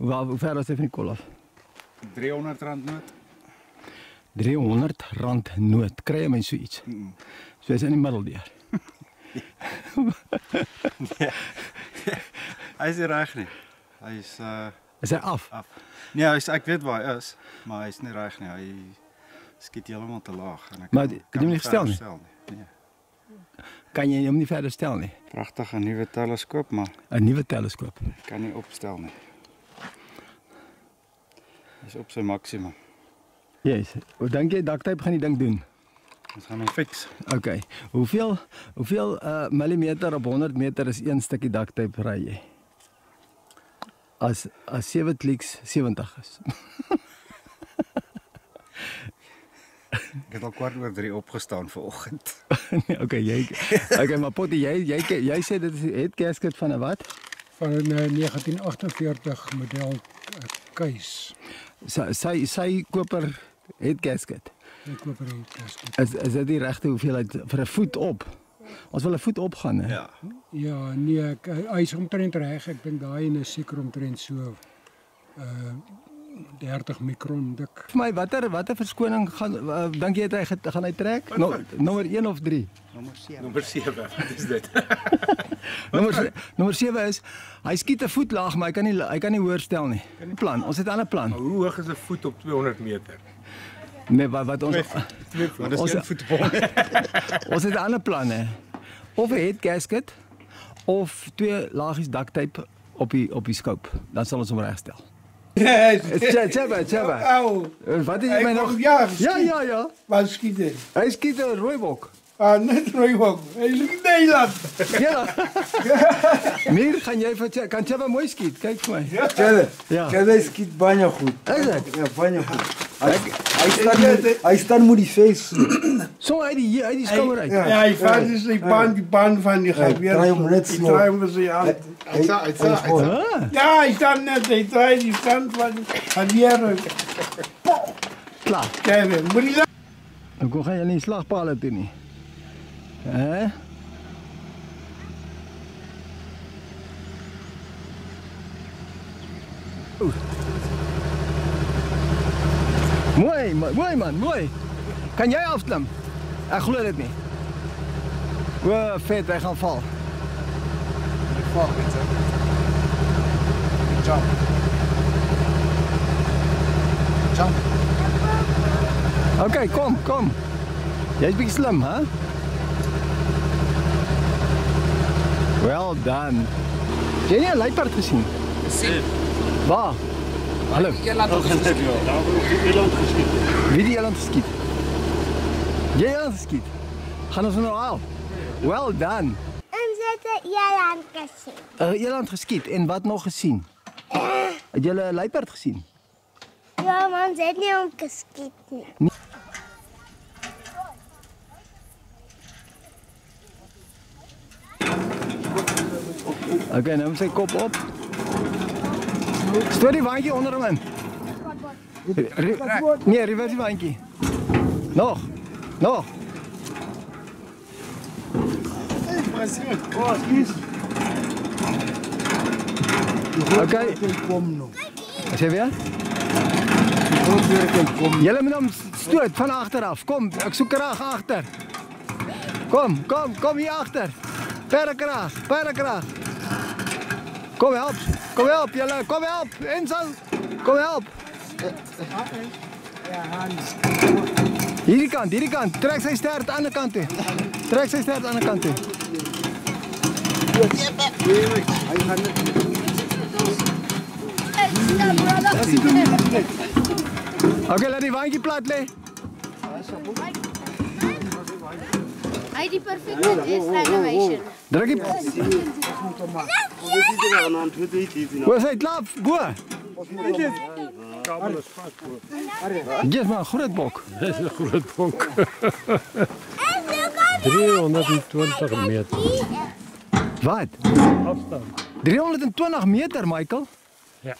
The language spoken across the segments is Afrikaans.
Hoe, ver is hy van die kol af? R300 noot. 300 rand noot. Kry jy my so iets? Mm. So is in die middel deur. Hy is reg nie. Hy's uh Is hy af? af. Nee, hy's ek weet waar hy is, maar hy's nie reg nie. Hy skiet heeltemal te laag en ek Maar kan- kan moet nie hom verstel nie? stel nie. Nee. Kan jy hom nie verder stel nie? Pragtige nuwe teleskoop, maar 'n Nuwe teleskoop. kan nie opstel nie. Hy's op sy maksimum. Yes. Hoe dink jy daktyp gaan die ding doen? Ons gaan hom fix. OK. Hoeveel hoeveel uh millimeter op 100 meter is een stukkie daktyp ry jy? As as 7 kliks 70 is. Ek het al kwart oor 3 opgestaan vanoggend. nee, OK, jy OK, maar Potty, jy jy jy sê dit is 'n head gasket van 'n wat? van 'n eh, 1948 model eh, keis. Sy sy sy koper head gasket. Ek koop er 'n gasket. Is is dit die regte hoeveelheid vir 'n voet op? Ons wil 'n voet op gaan, hè? Ja. Ja, nee, ek, hy is omtrent reg. Ek dink daai een is seker omtrent so uh 30 mikron dik. Vir my watter watter verskoning gaan uh, dink jy het hy get- gaan hy trek? No, nommer 1 of 3? Nommer 7, wat is dit? Nommer se- nommer 7 is hy skiet 'n voet laag, maar hy kan nie hy kan nie hoër stel nie. Plan. Ons het 'n ander plan. Hoe hoog is 'n voet op 200 meter? Nee, wat wat ons Maar dis Ons- een voetbal. ons het 'n ander plan hè. Of 'n head gasket of twee laagies ducktape op die op die scope. Dan sal ons hom regstel. Nee, eh, Tjebbe, Tjebbe. Eh, wat is het? mij nog... Ja, ja, ja. Maar schieten. Hij schieten, Roybok. Ah, Nederland. Ja. Meer kan jij vertellen. Kan jij wat mooi skiet? Kijk voor mij. Ja. Tjelle skiet bijna goed. Exact. Ja, bijna goed. Hij staat met die face. Zo, hij die, hij die is kamer uit. Ja, hij vaart dus die baan, die baan van die gaat weer. Hij draait hem net zo. Hem zo ah. Ja, hij staat net. Hij draai die stand van die gaat. Klaar. Kijk, moet je ga je alleen slagpalen. Hè? Mooi, mooi man, mooi. Kan jij afslaan? Hij gelooft het niet. Wow, vet, wij gaan val. Ik val, Peter. Jump. Jump. Oké, kom, kom. Jij bent slim, hè? Well done. Jy het nie 'n luiperd gesien? Sien. Waar? Hallo. Eland het geskiet. Wie het die eland geskiet? Jy het eland geskiet. Gaan ons nou haal. Well done. En zet het Jalan gezien. 'n Eland geskiet en wat nog gesien? Het jy 'n luiperd gesien? Ja, man, ze heeft niet omgeskiet. nie. Oké, okay, neem zijn kop op. Stuur die wandje onder hem in. Nee, reverse wankje. Nog, nog. Oké. Okay. Zeg weer? Jullie moeten hem stoot van achteraf. Kom, ik zoek graag achter. Kom, kom, kom hier achter. Perkraag, perkraag. Kom help. Kom help julle, kom help. Enzo. Kom help. Hierdie kant, hierdie kant. Trek sy stert aan die ander kant toe. Trek sy stert aan die ander kant toe. Okay, laat die waantjie plat lê. Hij die perfecte animation. Die. Is hy Dragib. وسيت لعب بوا جيت ما خريط een grote bok. 320 meter. Wat? 320 meter, Michael? Ja.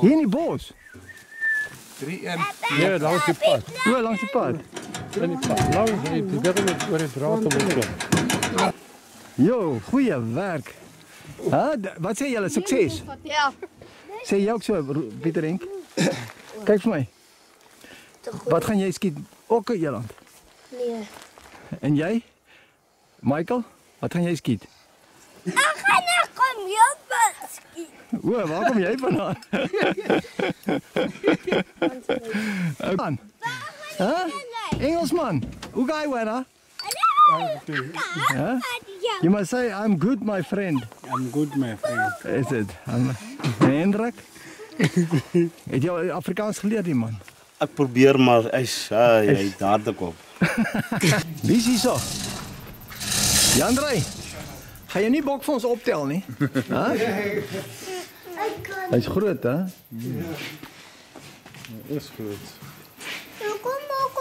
Hier in die bos? 3. Ja, langs die pad. Langs die pad. Langs die pad. Langs die pad. Langs die pad. Pad. Jo, goeie werk. D- wat sê julle? Sukses. Ja. Sê jy ook so Pieter Henk? Kyk vir my. Wat gaan jy skiet? Ook 'n eland. Nee. En jy? Michael, wat gaan jy skiet? Ek gaan net kom jou skiet. O, waar kom jy vandaan? Aan. Hæ? Engelsman. Hoe gaan jy, Wena? Huh? You must say I'm good my friend. I'm good, my friend. Is it? I'm Hendrik. Het jy Afrikaans geleer die man? Ek probeer maar hy hy harde kop. Wie is hierso? Jandrey. Gaan jy nie bok vir ons optel nie? Hæ? Ek kan. Hy's groot, hè? Is goed.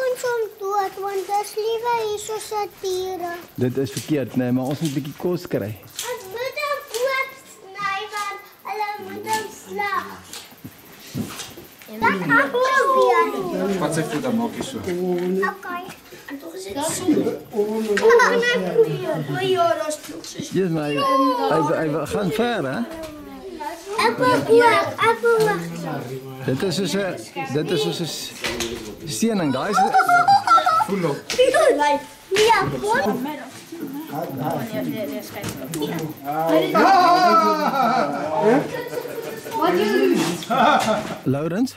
Ons hom dood want dit is liewe hierso satire. Dit is verkeerd, nee, maar ons moet 'n bietjie kos kry. Ons moet hom oop sny want hulle moet hom slag. Dan gaan probeer. Wat sê jy dan maak jy so? Okay. En tog is dit so. Maar ja, nog so. Dis my hy hy gaan ver, hè? Ek wil ook, ek wil ook. Dit is soos 'n dit is soos 'n steening. Daai is Voel op. Ja, hoor. Laurens.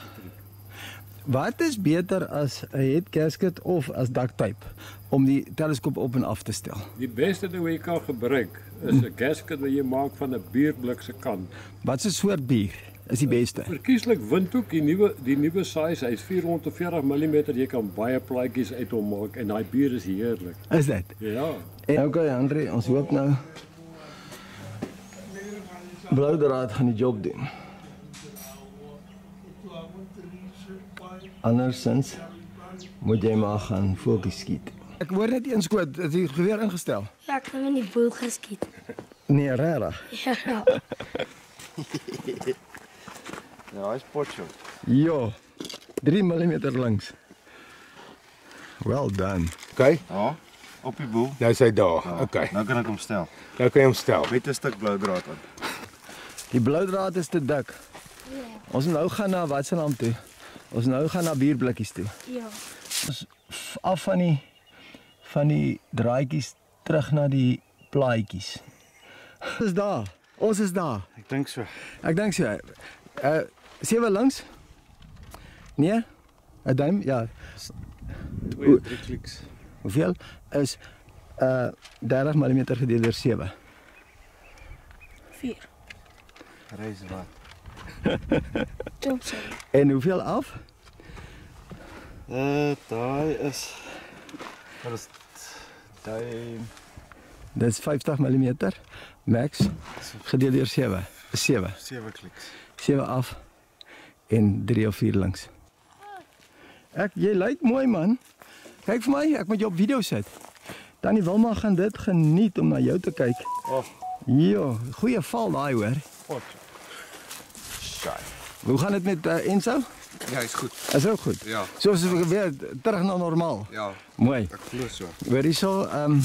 Wat is beter as 'n head gasket of as duct tape om die teleskoop op en af te stel? Die beste ding wat jy kan gebruik is 'n gasket wat jy maak van 'n bierblik se kant. Wat 'n soort bier is die beste? Verkieslik windhoek, die nuwe die nuwe size, hy's 440 mm, jy kan baie plaatjies uit hom maak en daai bier is heerlik. Is dit? Ja. En okay, Andre, ons hoop nou Bloudraad gaan die job doen. Andersins moet jy maar gaan fokus skiet. Ek hoor net een skoot, het jy geweer ingestel? Ja, ek het in die boel geskiet. Nee, regtig. Ja. Ja, hy's potjie. Ja. 3 mm langs. Well done. Okay. Ja, op die boel. Nou is hy daar. Okay. Nou kan ek hom stel. Nou kan jy hom stel. Met 'n stuk blou draad aan. Die blou draad is te dik. Ons nou gaan na wat se naam toe? Ons nou gaan na bierblikkies toe. Ja. Ons af van die van die draadjies terug na die plaatjies. Ons is daar. Ons is daar. Ek dink so. Ek dink so. Uh sewe links? Nee? 'n Duim? Ja. 2 3 kliks. Hoeveel is uh 30 mm gedeel deur 7? 4. Reis wat. En hoeveel af? Uh daai is Wat is daai Dis 50 mm max gedeel deur 7. Is 7. 7 kliks. 7 af en 3 of 4 links. Ek jy lyk mooi man. Kyk vir my, ek moet jou op video sit. Tannie Wilma gaan dit geniet om na jou te kyk. Oh. Ja, goeie val daai hoor. Potjie. Sky. Hoe gaan dit met uh, Enzo? Ja, is goed. Is ook goed. Ja. Soos we weer terug na normaal. Ja, Mooi. ek glo so. Hoor hierso, ehm um,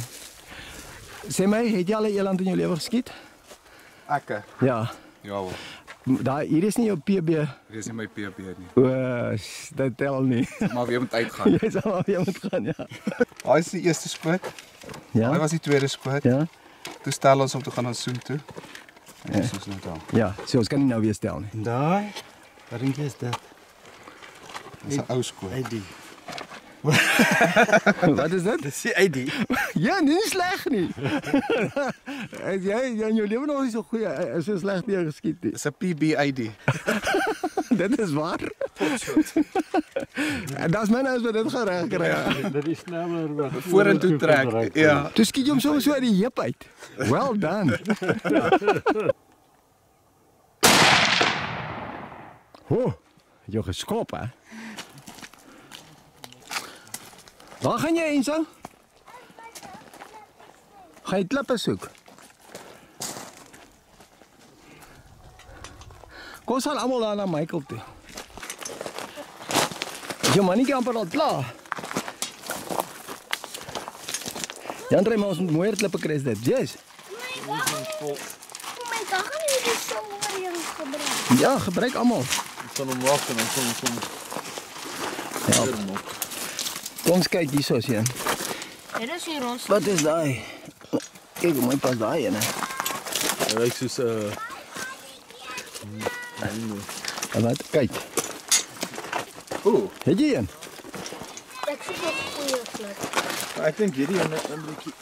sê my, het jy al 'n eland in jou lewe geskiet? Ek eh, Ja. ja, wel. Daai hier is nie jou PB. Dit is nie my PB nie. O, dit tel nie. Maar weer moet uitgaan. jy sal maar weer moet gaan, ja. Daai is die eerste skoot. Ja. Daai was die tweede skoot. Ja. Toe stel ons om te gaan aan soen toe. En dis ons nou daar. Ja, so ons kan nie nou weer stel nie. Daai. Wat dink jy is dit? Dis 'n ou skoot. ID. Wat is dit? Dis die ID. Ja, nie sleg nie. As jy jy in jou lewe nog nie so goeie is so sleg nie geskiet nie. Dis 'n PB ID. Dit is waar. en dis my nou as wat dit gaan reg kry. Dit is sneller wat Vorentoe trek. Ja. Toe skiet jy hom sommer so uit die heup uit. Well done. Ho, jy geskop hè. Waar gaan je heen zo? Ga je klappen zoeken? Kom ze allemaal aan naar Michael toe. Je mannetje amper al klaar. Jan Rijn, maar ons moet mooier klippen krijgen dit. Yes. Oh Mijn dag gaan jullie zo gebruiken. Ja, gebruik allemaal. Ik zal hem wachten en dan zal hem... Ja. Kom ons kyk hierso sien. Dit is hier ons. Wat is daai? Kyk hoe mooi pas daai ene. Hy lyk soos 'n uh, En wat kyk. Ooh, Het jy een? Ek soek nog 'n goeie klip. ek dink hierdie een 'n bietjie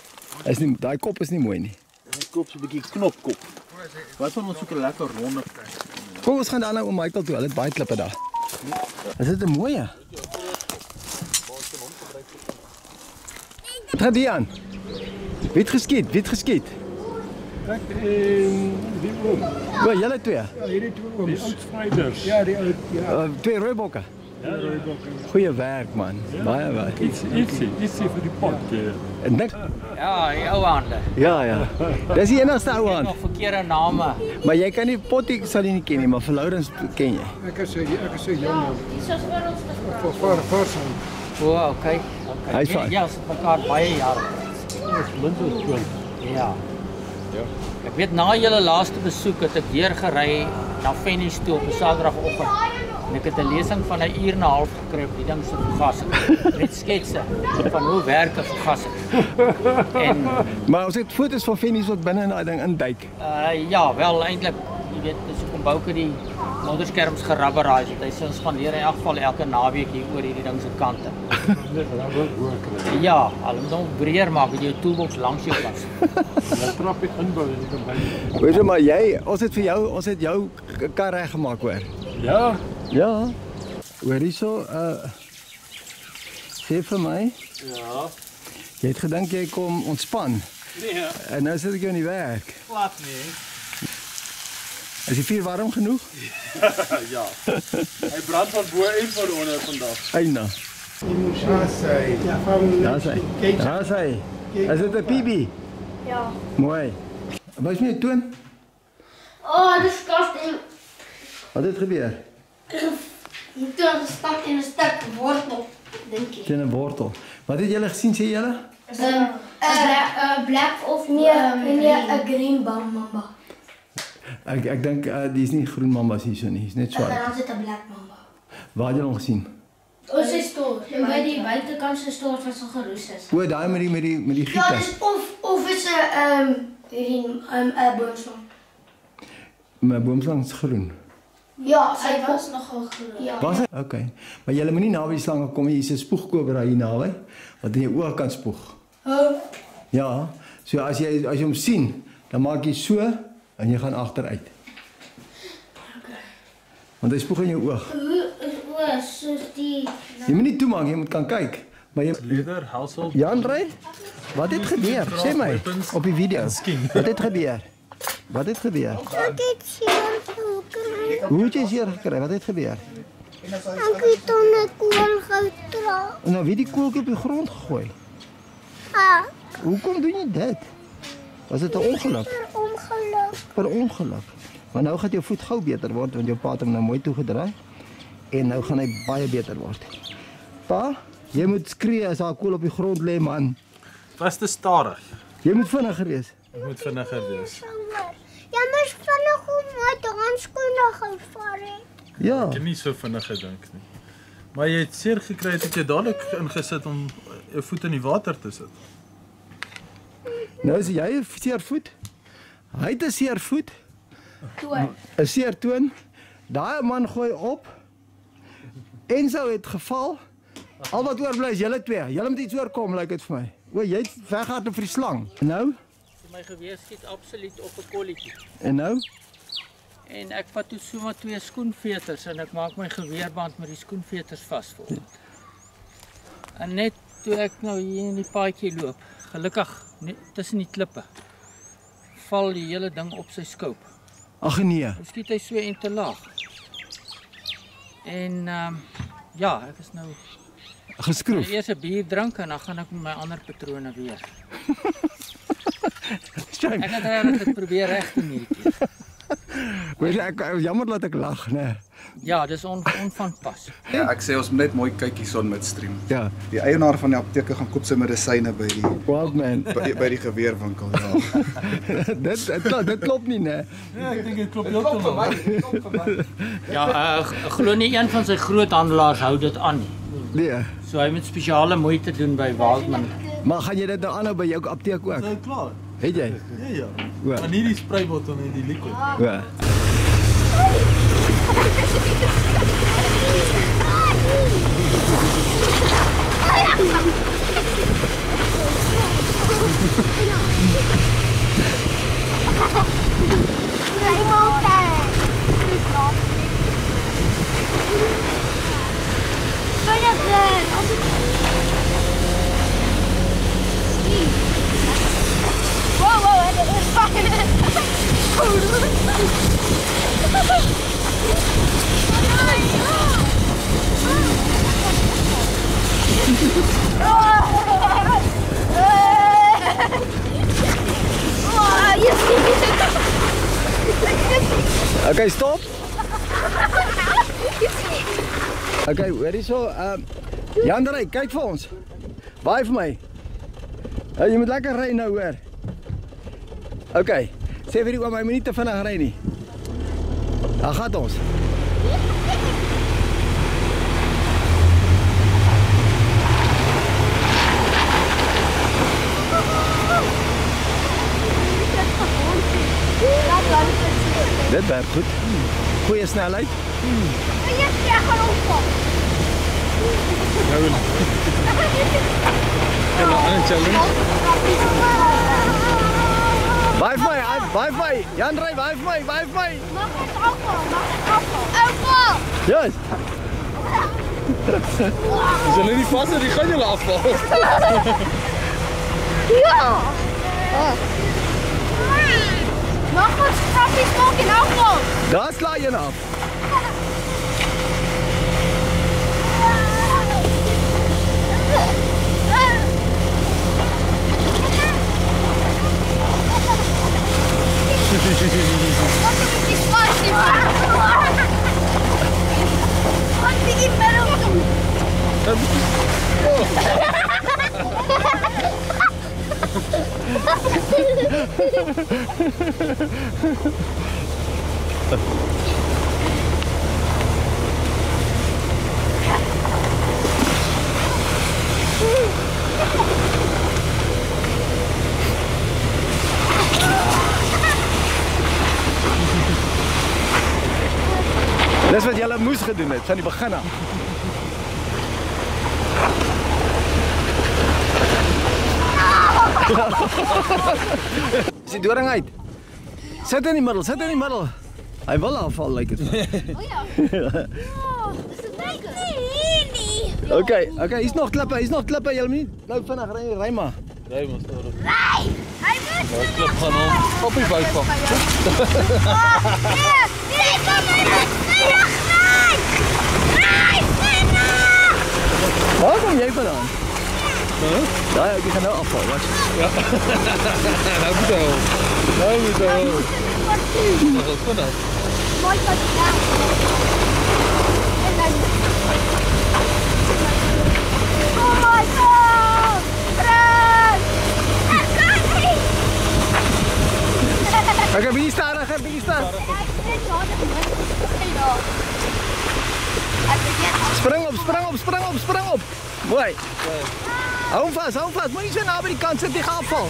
Is nie daai kop is nie mooi nie. die kop so 'n bietjie knopkop. Wat van ons soek 'n lekker ronde. Kom ons gaan dan nou om Michael toe. Hulle het baie klippe daar. Is dit 'n mooie? Wat gaan die aan? Wie het geskiet? Wie het geskiet? Ek en die oom. O, julle twee. Ja, hierdie twee Die ooms. outsiders. Ja, die oud ja. Uh, twee rooibokke. Ja, Goeie werk man. Baie baie. iets ietsie, ietsie vir die pot. Ja. En Nik. Ja, die ou hande. Ja ja. Dis die enigste ou hand. Nog verkeerde name. Maar jy kan nie Potty sal jy nie ken nie, maar vir Lourens ken jy. Ek is ek is 'n jong man. Dis ons oor ons Vir vir vir son. O, okay. Hy is. Ja, ons het mekaar baie jare. Minstens 20. Ja. Ja. Ek weet na julle laaste besoek het ek weer gery na Venice toe op 'n Saterdagoggend. En ek het 'n lesing van 'n uur en 'n half gekry op die ding se vergassing. Met sketse van hoe werk 'n vergassing. En Maar ons het foto's van Fennies wat binne in daai ding induik. uh ja, wel eintlik, weet, dis hoekom Bouke die modderskerms gerubberise het. Hy sê ons gaan leer in elk geval elke naweek hier oor hierdie ding se kante. Ja, hulle moet hom breër maak dat jou toolbox langs jou pas. Hulle trap dit inbou en jy kan by. Weet jy maar jy, ons het vir jou, ons het jou kar reg gemaak hoor. Ja, Ja. Hoor hierso, uh sê vir my, Ja. jy het gedink jy kom ontspan Nee, en nou sit ek jou in die werk. plat nie. Is die vuur warm genoeg? ja. Hy brand van bo en van onder vandag. Eina. Daar sy. Ja, van Daar is hy. Daar is. Is dit 'n PB? Ja. Mooi. Wys my jou toon. Oh, dis kasting. Wat het gebeur? Jy het gestak in 'n stuk wortel, dink ek. Teen 'n wortel. Wat het julle gesien sê julle? Is 'n 'n black, black of nee, nee, 'n green mamba. Ek ek dink uh, dis nie groen mambas hierso nie, dis net swart. Dan is dit 'n black mamba. Waar het julle hom gesien? Ons is stoor. By die buitekant se stoor wat so geroes is. O, daai met die met die met die Ja, giete. dis of of is 'n ehm hierdie 'n 'n boomslang. My boomslang is groen. Ja, sy was nogal groot. Ja. Was dit? Okay. Maar jy moenie naby die slange kom nie. Hier's 'n spoegkobra hier naby wat in jou oë kan spoeg. Oh. Ja. So as jy as jy hom sien, dan maak jy so en jy gaan agteruit. Want hy spoeg in jou oog. O, soos die Jy moenie toemaak, jy moet kan kyk. Maar jy Leder, household. Jan ry? Wat het gebeur? Sê my op die video. Wat het gebeur? Wat het gebeur? Ek het seer gekry. Hoe het jy seer gekry? Wat het gebeur? Ek het hom 'n koel getrap. En nou wie die koeltjie op die grond gegooi. Ah, Hoekom doen jy dit? Was dit 'n ongeluk? per ongeluk. Per ongeluk. Maar nou gaan jou voet gou beter word want jou pa het hom nou mooi toegedraai en nou gaan hy baie beter word. Pa, jy moet skree as daar koel op die grond lê man. Was te stadig. Jy moet vinniger wees. Ek moet vinniger wees. Jy moes vinnig om my handskoene gevaar het. Ja. Ek het nie so vinnig gedink nie. Maar jy het seer gekry het jy dadelik ingesit om jou voet in die water te sit. Nou is jy 'n seer voet. Hy het 'n seer voet. Toe. 'n Seer toon. Daai man gooi op. Enzo het geval. Al wat oorbly is julle twee. Julle moet iets oorkom lyk like dit vir my. O, jy het weggehardloop vir die slang. En nou? my geweer skiet absoluut op 'n kolletjie. En nou? En ek vat toe sommer twee skoenveters en ek maak my geweerband met die skoenveters vas voor. En net toe ek nou hier in die paadjie loop, gelukkig net tussen die klippe, val die hele ding op sy skoop. Ag nee. Nou skiet hy so en te laag. En ehm um, ja, ek is nou Geskroef. eers 'n bier drink en dan gaan ek met my ander patrone weer. Shame. Ek het regtig dit probeer reg doen hierdie keer. Weet jy ek jammer dat ek lag, né? Ja, dis on, onvanpas. Ja, ek sê ons moet net mooi kyk hierson met stream. Ja. Die eienaar van die apteek gaan koop sy medisyne by die Wildman by, by die geweerwinkel. Ja. dit dit klop, dit klop nie, né? Ja, ek dink dit klop heeltemal. Ja, uh, glo nie een van sy groothandelaars hou dit aan nie. Nee. So hy moet spesiale moeite doen by Waldman. Maar gaan jy dit nou aanhou by jou apteek ook? Dis klaar. Weet jij? Ja, ja. Wat? En hier die spraybottle in die liquid. Wat? Spray Oké, stop. Oké, waar is zo. Jan de Rijk, kijk voor ons. Waai voor mij. Je moet lekker rijden nou weer. Okey. Saya wat buat mijn minuten vandaag hari Dan gaat ons. Dit werkt goed. Goeie snelheid. Ja, Ja, een challenge. Wi-Fi, Wi-Fi, Jandrei, Wi-Fi, Wi-Fi. Mag het ook wel, mag het ook wel. Juist. Die zullen niet passen, die können ja laufen. ja. Ah. Mag het strafjes ook in afval? Daar sla je af. Oh! Dat is wat jullie moest gedaan hebben. van die beginnen. Is die doorgang uit? Zet in die middel, zet in die middel. Hij wil afval, lijkt het. Oh ja. Oké, okay, oké, okay, is nog klappen, is nog klappen, Jelmi. Loop vannacht, rij, rij maar. Rij maar, stel op. Rij! Hij moet klappen. Op, op je buik van. Oh, yes! Dit is Oh, kom jij vandaan? Huh? Ja, die gaan wel afval, wat? Ja. nou moet wel. Nou moet wel. Wat kon dat? Mooi dat je daar. Oh my god! Run! Ik heb hier staan, ik heb hier staan. Spring op, spring op, spring op, spring op. Mooi. Hou hem vast, hou hem vast. Moet je zo naar die kant zitten afval.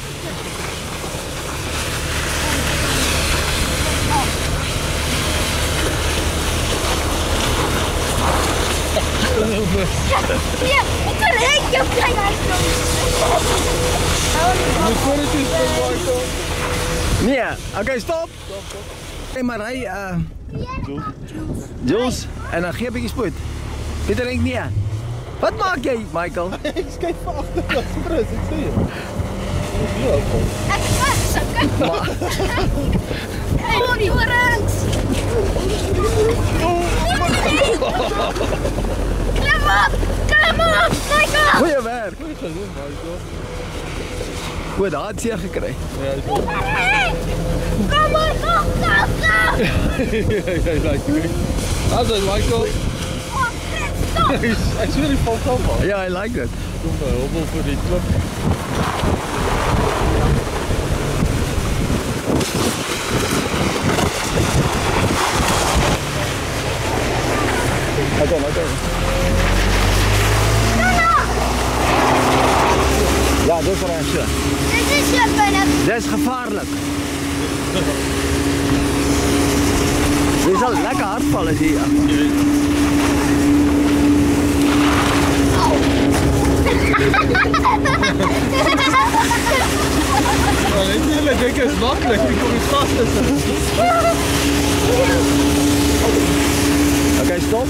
Ja, ik wil een op Mijn Nee, oké, stop. Stop, stop. Hey, maar hij... Uh, eh, Jules. Jules. En dan geef ik je spoed. Dit denk ik niet aan. Wat maak jij, Michael? ik schijf van achter dat sprut, ik zie je. Oh, die orangs! Klim op! Klim op, Michael! Goeie werk! Goeie gedaan, Michael. O, daar het. Ja, kom. Kom stop, kom, Ja, ja, ja, lyk goed. How's it, Michael? Hy's really fucked ja, ja, I like that. Kom maar hobbel voor die klip. Ik kom, ik kom. Ja, dit is een randje. Dit is gevaarlijk. Dit is gevaarlijk. Dit is al lekker hard vallen, zie je. Natuurlijk, dit is makkelijk. Ik kom niet vast Oké, stop.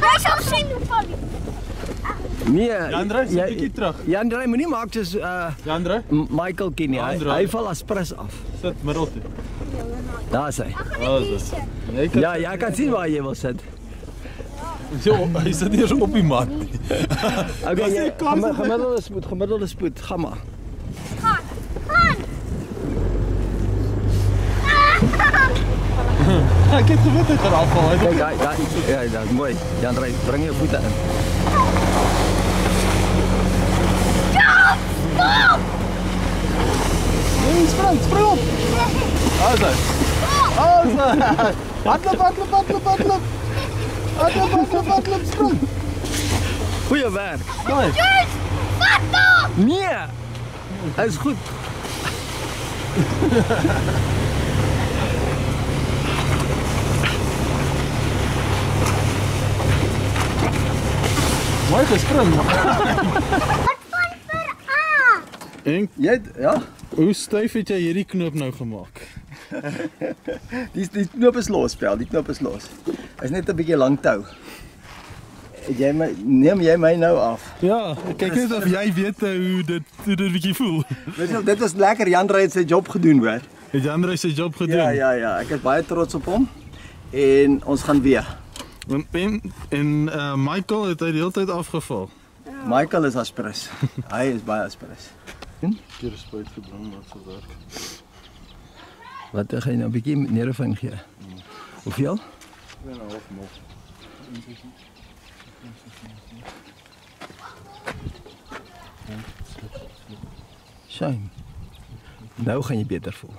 Hij zullen zien hoe Nee. Jandre, sit 'n bietjie terug. Jandre, moenie maak soos uh Jandre, Michael ken nie. Hy, Jandre. hy val as prins af. sit middel toe. Daar is hy. Daar. Jy kan Ja, jy kan sien waar jy wil sit. so hy sit nie eens op die mat. Okay, jy, gemiddelde spoed, gemiddelde spoed, gaan maar. Gaan. Gaan. Hy gaan afval. Hy het Kyk, daai daai ja, dit is mooi. Jandre, bring jou voete in. Stop! Nee, spring, spring op. Is hy. Hardloop, hardloop, hardloop, hardloop. Hardloop, hardloop, hardloop, spring. Goeie werk. Jules! Wat dan? Nee. Is goed. Mooi gespring. Wat van vir A? En ja, hoe styf het jy hierdie knoop nou gemaak? die die knoop is los, spel, die knoop is los. Is net 'n bietjie lank tou. Jy my neem jy my nou af. Ja, kyk net of jy weet hoe dit hoe dit bietjie voel. Weet jy, dit was lekker. Jandre het sy job gedoen, hoor. Het Jandre sy job gedoen? Ja, ja, ja. Ek is baie trots op hom. En ons gaan weer. En en, en uh, Michael het hy die hele tyd afgeval. Michael is aspres. Hy is baie aspres. Keer spuit gebring wat sou werk. Wat gaan jy nou 'n bietjie nerefyn gee? Hoeveel? Nou half mil. Shame. Nou gaan jy beter voel.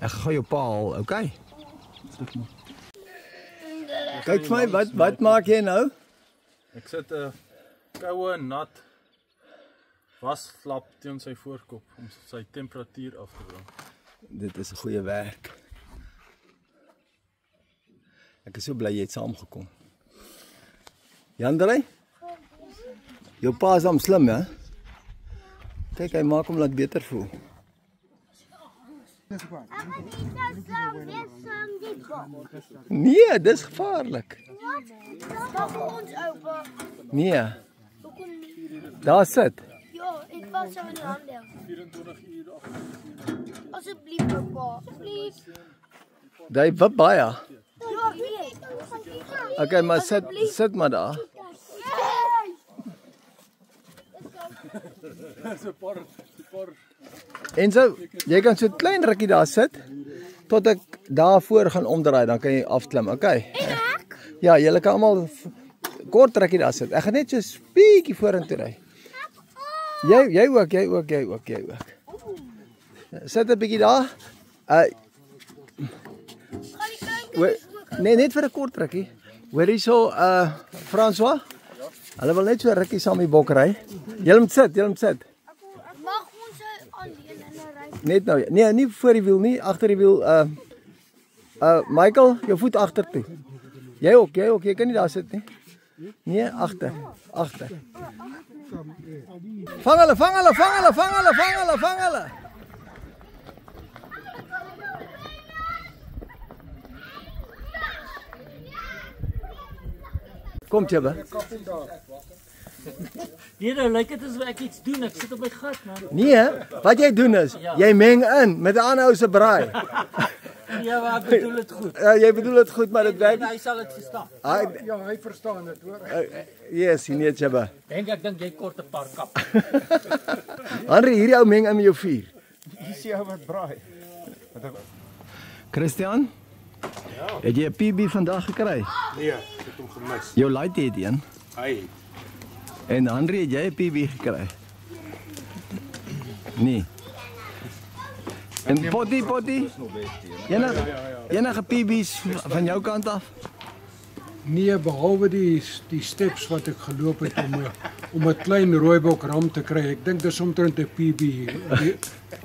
Ek gaan jou pa haal, okay? Kyk vir my, wat wat maak jy nou? Ek sit 'n koue nat wasflap teen sy voorkop om sy temperatuur af te bring. Dit is 'n goeie werk. Ek is so bly jy het saamgekom. Jandrey? Jou pa is hom slim, hè? Kyk, hy maak hom laat beter voel. Bom. Nee, dis gevaarlik. Wat? Stap ons oupa. Nee, daar sit. Ja, ek was so in die hande. 24 uur Asseblief oupa. Asseblief. Hy wip baie. Ja, weet. Okay, maar sit sit maar daar. So 'n paar paar En so, jy kan so klein rukkie daar sit tot ek daarvoor gaan omdraai, dan kan jy afklim, okay? En ek? Ja, julle kan almal kort rukkie daar sit. Ek gaan net so 'n bietjie vorentoe ry. Jy jy ook, jy ook, jy ook, jy ook. Sit 'n bietjie daar. Uh we, nee, net vir 'n kort rukkie. Hoor hierso uh François? Hulle wil net so rukkie saam die bok ry. Julle moet sit, julle moet sit. Mag ons alleen in 'n ry? Net nou. Nee, nie voor die wiel nie, agter die wiel. Uh uh Michael, jou voet agter toe. Jy ook, jy ook, jy kan nie daar sit nie. Nee, agter. Agter. Vangelen, vangelen, vangelen, vangelen, vangelen, vangelen. Komt je, wel? Tjebe. Nee, nou lyk dit asof ek iets doen. Ek sit op my gat, man. Nee, wat jy doen is, jy meng in met 'n ander ou se braai. Nee, maar ek bedoel dit goed. Ja, jy bedoel dit goed, maar dit werk. Hy sal dit verstaan. Hy Ja, hy verstaan dit hoor. Yes, nee, Chaba. Dink ek dink jy kort 'n paar kap. Henry, hierdie ou meng in met jou vuur. Hier is jou wat braai. Christian? Ja. Het jy 'n PB vandag gekry? Nee, ek het hom gemis. Jou light het een. Hy En Henry, het jy 'n PB gekry? Nee. En Potty, Potty? Enige enige PB's van jou kant af? Nee, behalwe die die steps wat ek geloop het om om 'n klein rooibok ram te kry. Ek dink dis omtrent 'n PB. Die-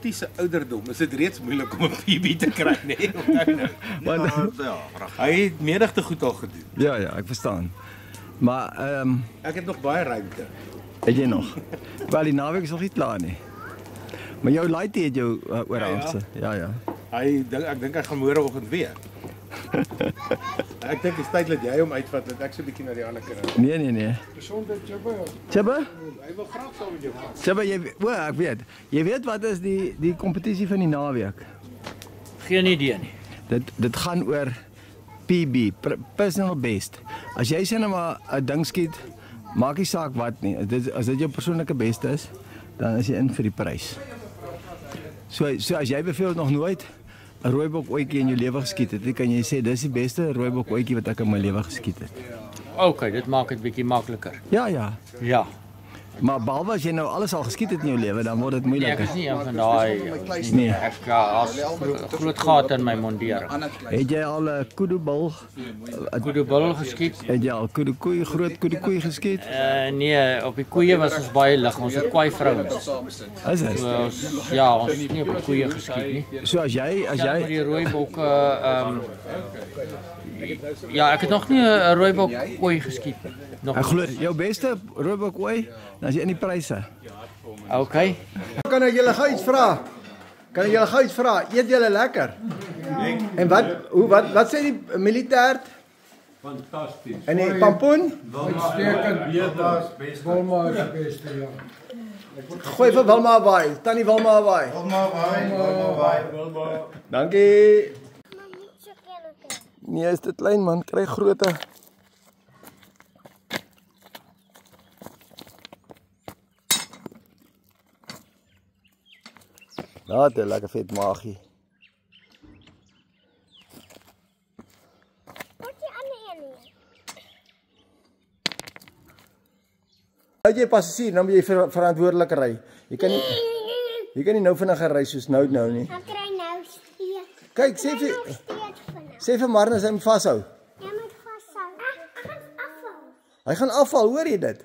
Tiese ouderdom is dit reeds moeilik om 'n PB te kry, nê? Nee? Onthou nou. Want- ja, reg. Hy het menigte goed al gedoen. Ja, ja, ek verstaan. Maar ehm um, Ek het nog baie ruimte. het jy nog? Wel, die naweek is nog nie klaar nie. Maar jou light het jou uh, oorhangse. Ja, ja. Hy dink ek dink hy gaan môreoggend weer. ek dink dit is tyd dat jy hom uitvat dat ek so 'n bietjie na die ander kant. Nee, nee, nee. Gesondheid, Jabba. Chibba? Hy wil graag saam met jou gaan. Chibba, jy o, ek weet. Jy weet wat is die die kompetisie van die naweek? Geen idee nie. Dit dit gaan oor PB, per- personal best. As jy sê net maar 'n ding skiet, maak nie saak wat nie. Dit as dit jou persoonlike beste is, dan is jy in vir die prys. So so as jy byvoorbeeld nog nooit 'n rooibok ooitjie in jou lewe geskiet het, dan kan jy sê dis die beste rooibok ooitjie wat ek in my lewe geskiet het. OK, dit maak dit bietjie makliker. Ja, ja. Ja. Maar behalwe as jy nou alles al geskiet het in jou lewe, dan word dit Nee, moeilik. ek is nie een van daai Nee. Ek ja, as gro groot gat in my mondering. Het jy al 'n kudubil, Kudubil geskiet? het jy al kudu koei, groot kudu koei geskiet? Uh nee, op die koeie was ons baie lig. Ons het kwai vrouens. Is dit? So, ons, ja, ons het nie op koeie geskiet nie. So as jy as Ja, met jy die rooibokke ehm Ja, ek het nog nie 'n rooibok koei geskiet nie. Nog. Ek glo jou beste rooibok ooi, dan is jy in die pryse. OK. Kan ek julle gou iets vra? Kan ek julle gou iets vra? Eet julle lekker? En wat hoe wat wat sê die militêr? Fantasties. En die pampoen? Uitstekend. Wilma is die beste, ja. Gooi vir Wilma baai. Tannie Wilma baai. Wilma baai, Wilma baai. Dankie. Nee, is dit klein man, kry groote. Nou, dit lekker vet magie. Ander een nie? Nou jy passasier, moet jy ver, verantwoordelik ry. Jy kan nie jy kan nie nou vinniger ry soos nou nou nie. Ek kry nou steeds. Kyk, sê vir vinnig. Sê vir Marnus hy moet vashou. Jy moet vashou. Ek ek gaan afval. Hy gaan afval, hoor jy dit?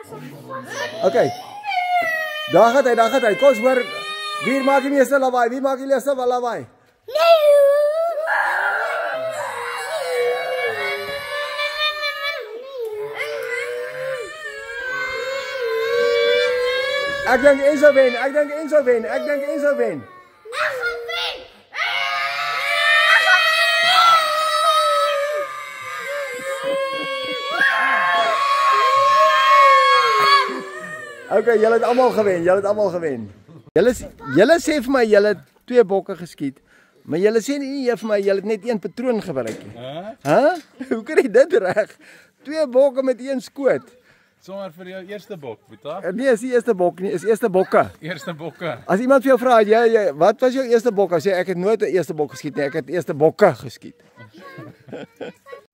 As ek vashou. OK. Daar gaan hy, daar gaan hy. Kom ons hoor wie maak die meeste lawaai? Wie maak die meeste lawaai? Ek dink Enzo wen. Ek dink Enzo wen. Ek dink Enzo wen. OK, julle het almal gewen. Julle het almal gewen. Julle julle sê vir my julle het twee bokke geskiet. Maar julle sê nie jy vir my julle het net een patroon gebruik nie. Hæ? Hæ? Hoe kry jy dit reg? Twee bokke met een skoot. Sommer vir jou eerste bok, Boeta. Nee, is die eerste bok nie, is eerste bokke. Eerste bokke. As iemand vir jou vra, jy, jy wat was jou eerste bok? As jy ek het nooit 'n eerste bok geskiet nie, ek het eerste bokke geskiet.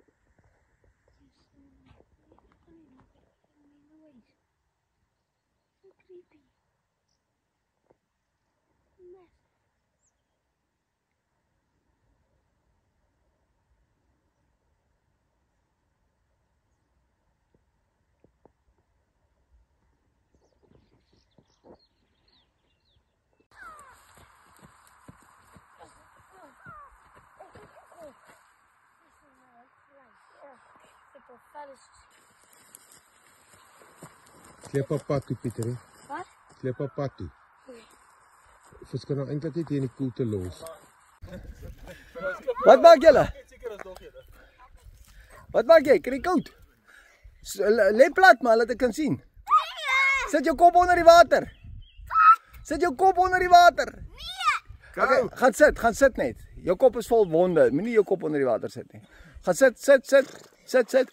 Sleep op pad toe Pieter. hè. Wat? Sleep op pad toe. Ons kan nou eintlik net hier in die koelte los. Wat maak julle? Wat maak jy? Kry koud. Lê plat maar laat ek kan sien. Sit jou kop onder die water. Sit jou kop onder die water. Okay, gaan sit, gaan sit net. Jou kop is vol wonde. Moenie jou kop onder die water sit nie. Gaan sit, sit, sit. Sit, sit.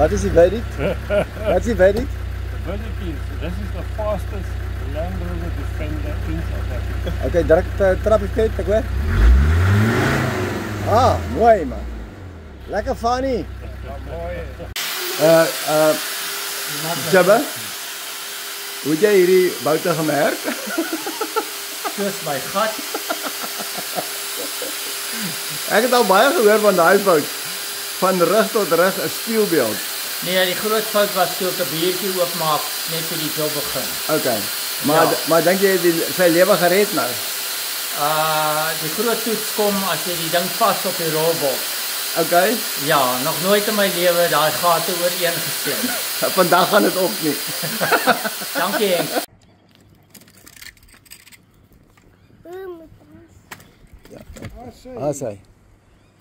Wat is die verdict? Wat is die verdict? The verdict is this is the fastest Land Rover Defender in South Africa. Okay, druk uh, trap die vet, ek hoor. Ah, mooi man. Lekker funny. Ja, mooi. Uh uh Jabba. Hoe jy hierdie boute gemerk? Soos my gat. Ek het al baie gehoor van daai fout. Van rug tot rug 'n spieelbeeld. Nee, die groot fout was toe ek 'n biertjie oopmaak net vir die job begin. Okay. Maar Ja. ja. maar dink jy die sy lewe gered nou? Uh die groot toets kom as jy die ding vas op die rolbol. Okay. Ja, nog nooit in my lewe daai gate ooreengestem. Vandag gaan dit op nie. Dankie Henk. Daar sy.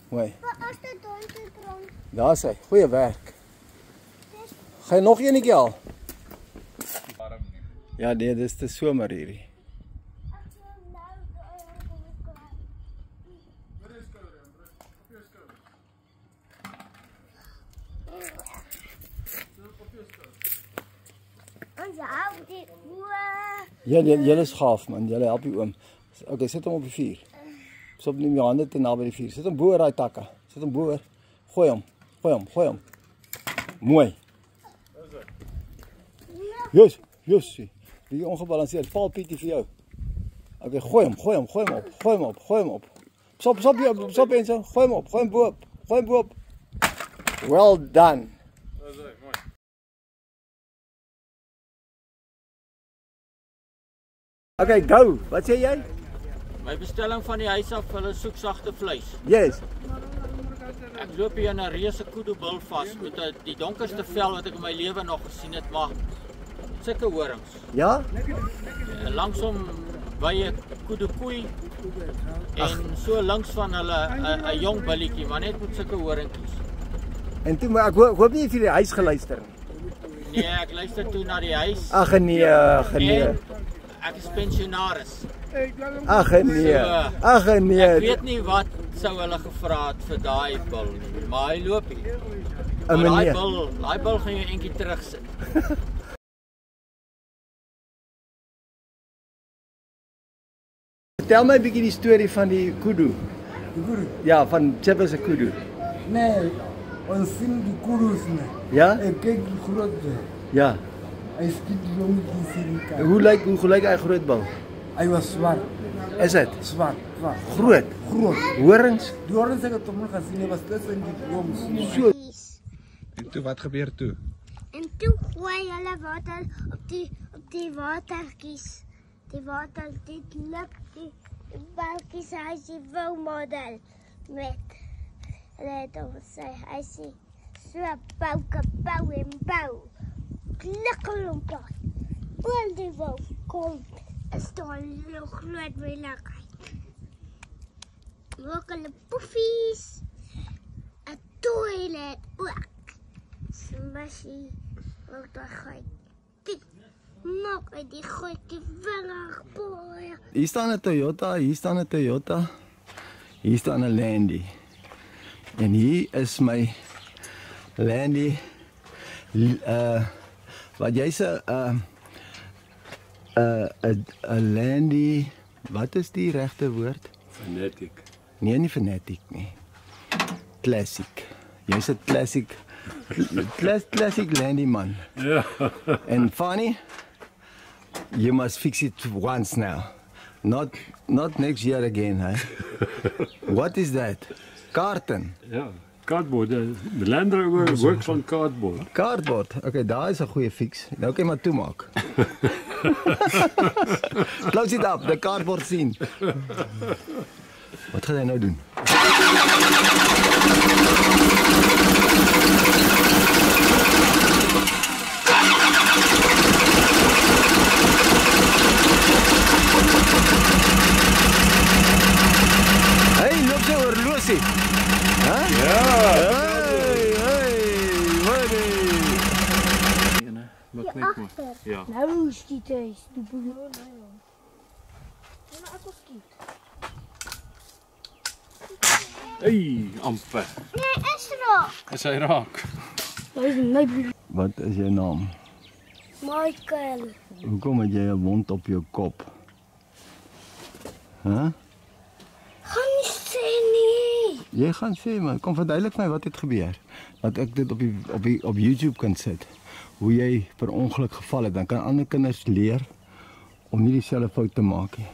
Mooi. As dit donker dronk. Daar sy. Goeie werk. Gaan jy nog eenetjie haal? Ja, nee, dis te somer hierdie. Ja, jy jy is gaaf man. Jy help die oom. Okay, sit hom op die vuur. Stop nie jou hande te naby die vuur. Sit hom bo oor daai takke. Sit hom bo oor. Gooi hom. Gooi hom, gooi hom. Mooi. Jus, jus. Wie ongebalanseerd. Val Pietie vir jou. Okay, gooi hom, gooi hom, gooi hom op. Gooi hom op, gooi hom op. Stop, stop, stop, stop en so. Gooi hom op, gooi bo op. Gooi bo op. Well done. Mooi. Okay, go. Wat sê jy? My bestelling van die huis af, hulle soek sagte vleis. Yes. Ek loop hier in 'n reuse kudubil vas met die donkerste vel wat ek in my lewe nog gesien het, maar sulke horings. Ja? En Langsom by 'n kudukoei en so links van hulle 'n 'n jong billetjie, maar net met sulke horingkies. En toe maar ek hoop, ek hoop nie jy het die huis geluister nie. Nee, ek luister toe na die huis. Ag nee, ag nee. Ek is pensionaris. Ag nee. Ag nee. Ek weet nie wat sou hulle gevra het vir daai bil nie, maar hy loop hier. Maar Daai meneer. bil, daai bil gaan jy eentjie terugsit. Vertel mij een die story van die kudu. Ja, van Chebas kudu. Nee, ons zien die kudus. Ja? En kijk groot Ja. Hij schiet die in Hoe lijkt hoe gelijk hij groot? Hij was zwart. Is het? Zwart, zwart. Groot? Groot. Horens? Die horens heb ik toch nog gezien, hij was tussen die jongens. Zo. En toen, wat gebeurt toen? En toen gooi je alle water op die, op die waterkies. Die water dit luk die balkies hy se wou model met het op sy hy sê so bou bou en bou. Klikkel hom plat. Oor die wou kom is daar nog groot moeilikheid. Ook hulle poffies. 'n Toilet ook. Smashy ook daar gaan. Maak uit die goedjie vinger boy. Hier staan 'n Toyota, hier staan 'n Toyota. Hier staan 'n Landy. En hier is my Landy uh wat jy sê uh uh 'n 'n Landy wat is die regte woord? Fanatic. Nee, nie fanatic nie. Classic. Jy's 'n classic class, classic Landy man. Ja. And funny, you must fix it once now. Not not next year again, huh? What is that? Karten. Ja. Cardboard. The Land Rover works on cardboard. Cardboard. Okay, daar is 'n goeie fix. Nou kan jy maar toemaak. Close it up, the cardboard scene. Wat gaan jy nou doen? Messi. Huh? Ja. Hey, hey, money. Maar knik maar. Ja. Nou, hoe schiet hij? Die boer. Hey, amper. Nee, is raak. Is hij raak? Wat is je naam? Michael. Hoe komt jij een wond op je kop? Huh? Ga niet sê nie. Jy gaan sê maar kom verduidelik my wat het gebeur. Dat ek dit op die op die op YouTube kan sit. Hoe jy per ongeluk geval het, dan kan ander kinders leer om nie dieselfde fout te maak nie.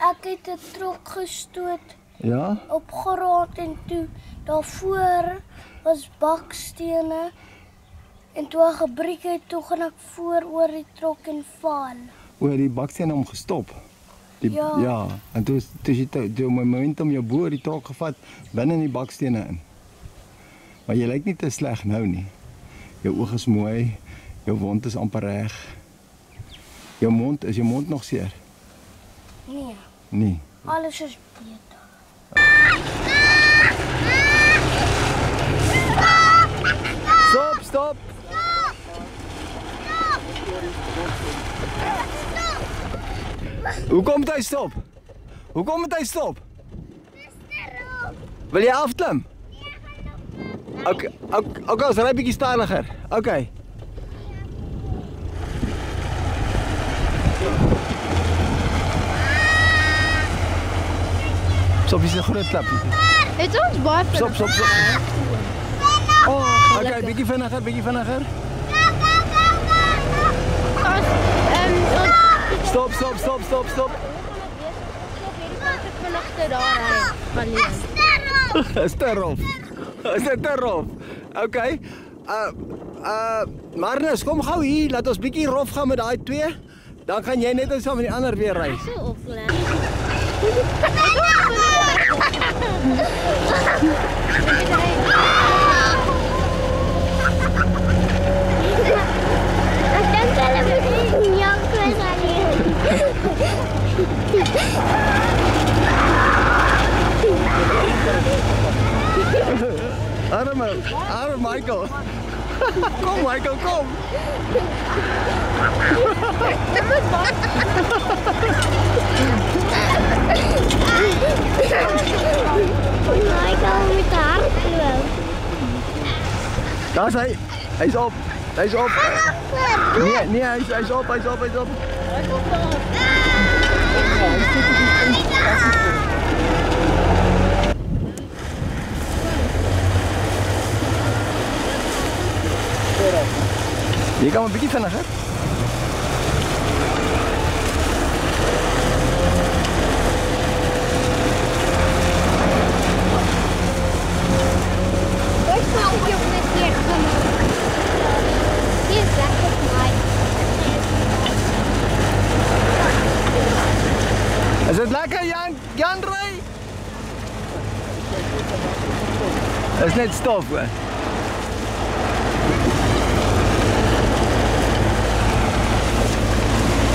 Ek het 'n trok gestoot Ja? op grond en toe daarvoor was bakstene en toe 'n gebreek het toe gaan ek voor oor die trok en val. Oor die baksteen hom gestop. Die, Ja. ja, en toe toe jy toe, toe my momentum jou bo die trok gevat binne in die bakstene in. Maar jy lyk nie te sleg nou nie. Jou oog is mooi, jou wond is amper reg. Jou mond, is jou mond nog seer? Nee, Nee. alles is beter. Stop, stop. Hoe komt hij stop? Hoe komt hij stop? Wil je afklim? Oké, oké, dan heb ik je staniger. Oké. Okay. Stop, je is een. Het is ons baard. Stop, stop, stop. Oh, oké, okay, beetje vinniger, beetje vinniger. Stop, stop, stop, stop, stop. Is te rof. Is dit te rof? Okay. Uh uh Marnus, kom gou hier, laat ons bietjie rof gaan met daai twee. Dan gaan jy net saam met die ander weer ry. So opgelaat. Ek Arme, arme Michael. Kom Michael, kom. Michael moet hardlopen. Daar is hij. Hij is op. Hij is op. Nee, nee hij, is, hij is op, hij is op, hij is op. Hij komt op. Llegamos un poquito a najar. Thank you. Is het lekker, Jan, Jan Rui? Dat is net stof, hè?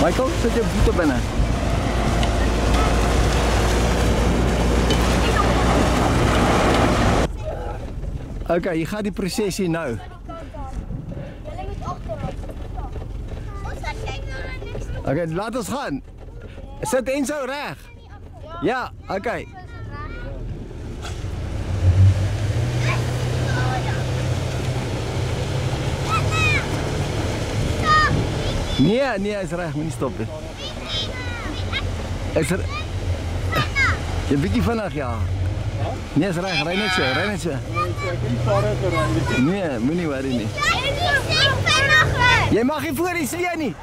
Michael, zet je voeten binnen. Oké, okay, je gaat die processie nou. Oké, okay, laat ons gaan. Sit Enzo reg. Ja, okay. Nee, nee, is reg, moenie stop nie. Is er Jy bietjie vinnig ja. Nee, is reg, ry net so, ry net so. Nee, moenie worry nie. Jy mag nie voor die see nie.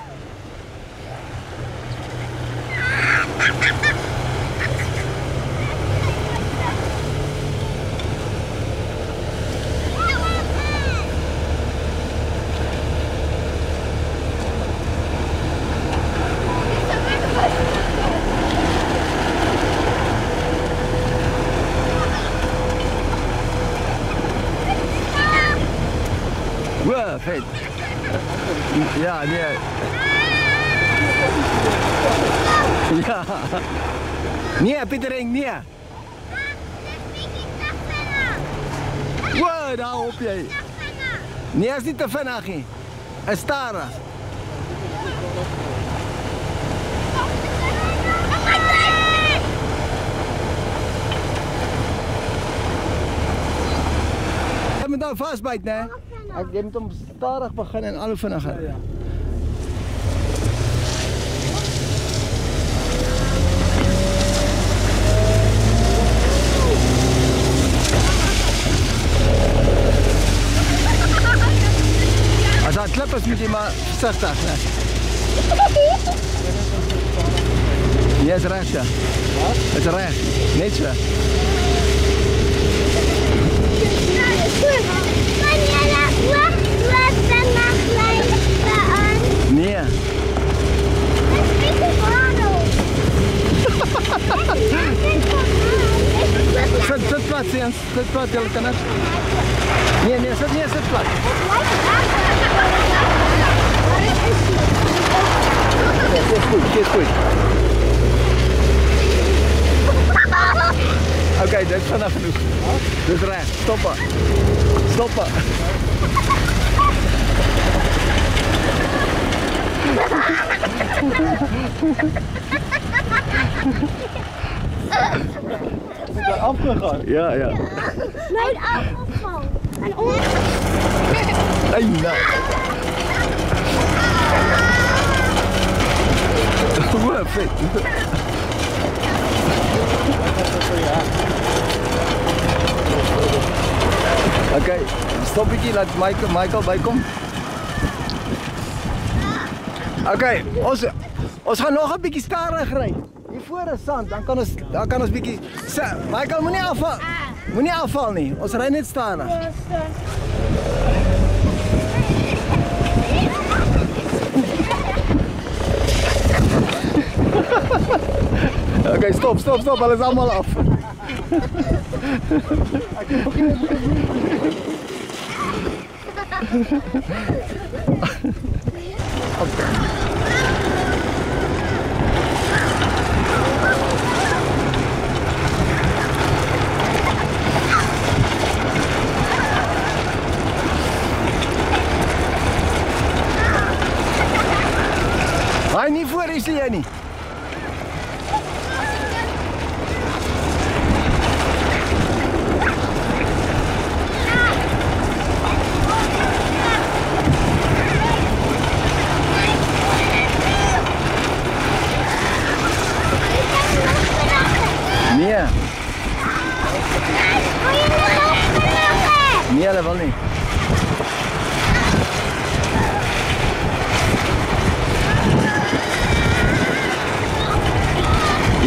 نياز دي تفن Ik heb met dan vastbijt, hè? Ik neem het om starig beginnen en alle vannacht. klappersmütima sartahna. Ja, het ruikt ja. Wat? Het ruikt. Niks meer. Nee. Tot, tot plaats, Jens. Tot plaats, Jelke. Nie, nie, zet, nie, zet plat. Oké, okay, dat is vanaf genoeg. Dus recht, stoppen. Stoppen. Ik ben afgegaan. Ja, ja. Nee. af. En ons. Ai, nou. Wow, vet. Okay, stop bietjie laat Michael Michael bykom. Okay, ons ons gaan nog 'n bietjie stadig ry. Hier voor is sand, dan kan ons dan kan ons bietjie Michael moenie afval. Moet niet aanvallen, nee. ons rijden niet staan. Oké, okay, stop, stop, stop, alles allemaal af. okay. Hy nie voor is jy nie. Nee. Nee, hulle wil nie.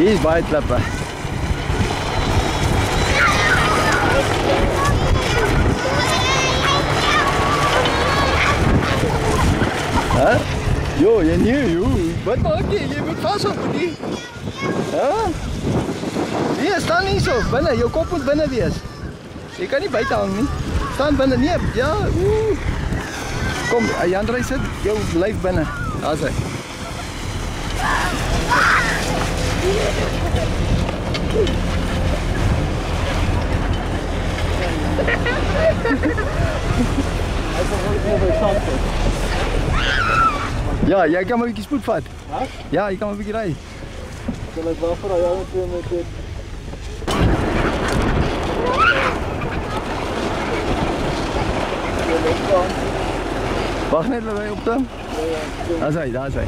Hier is baie klippe. Hæ? Jo, jy nee, jo. Wat maak jy? Jy moet vashou met die. Hæ? Nee, staan nie so binne. Jou kop moet binne wees. Jy kan nie buite hang nie. Staan binne. Nee, ja. Oeh. Kom, Jandrey sit jou lyf binne. Daar's hy. Ja, jij kan maar een beetje spoedvat. Ja? Ja, je kan maar een beetje rijden. Ik wil het wel vooral jou met dit. Wacht net, wij op hem. Daar zijn, daar zijn.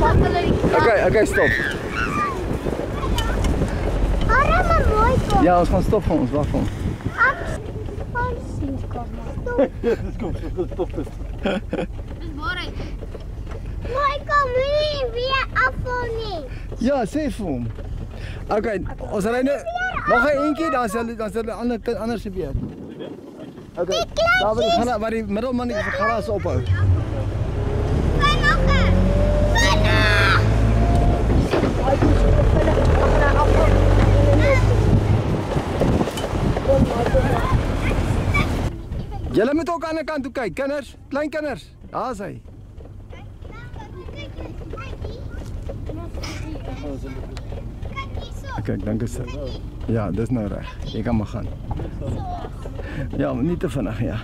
Oké, oké, stop. Oh, mooi? Ja, we gaan stop van ons, wacht van. Stop. Oh, dat is dat stop. Het is mooi. Kom niet. Ja, safe voor hem. Oké, ons rijden. Nog één keer, dan zullen we anders, anders weer. Oké, okay. waar die middelman die gras ophoudt. Julle moet ook aan die kant toe kyk, kinders, klein kinders. Daar's hy. Kyk, dink is Ja, dis nou reg. Jy kan maar gaan. Ja, maar nie te vinnig, ja.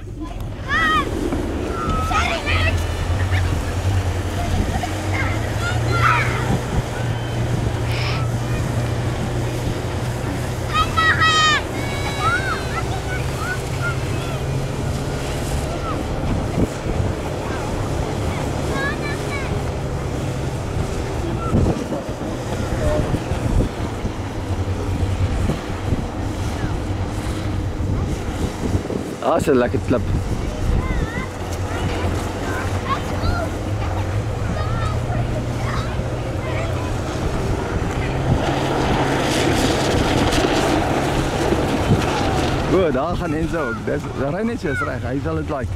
الأسد اللي كتلب Goed, daar gaan in zo. Dus, de rennetje is recht, hij zal het lijken.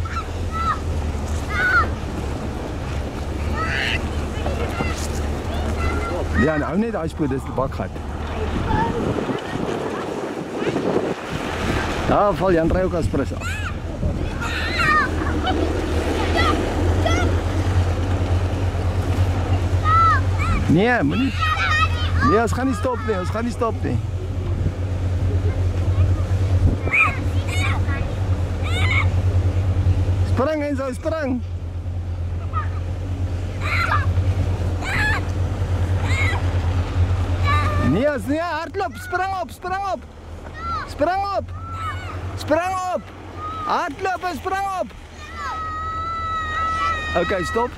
Ja, nou net uitspoed, dat is de bakgat. A, fali Andrejuka z presa. regelexpressie. Nee, niet. Nee, ons gaan niet stoppen, nee, ons gaan niet stoppen. Nee. Sprang eens, sprang! Nee, nee, hardloop, sprang op, sprang op! Sprang op! Spring op. Hardloop en spring op. Okay, stop.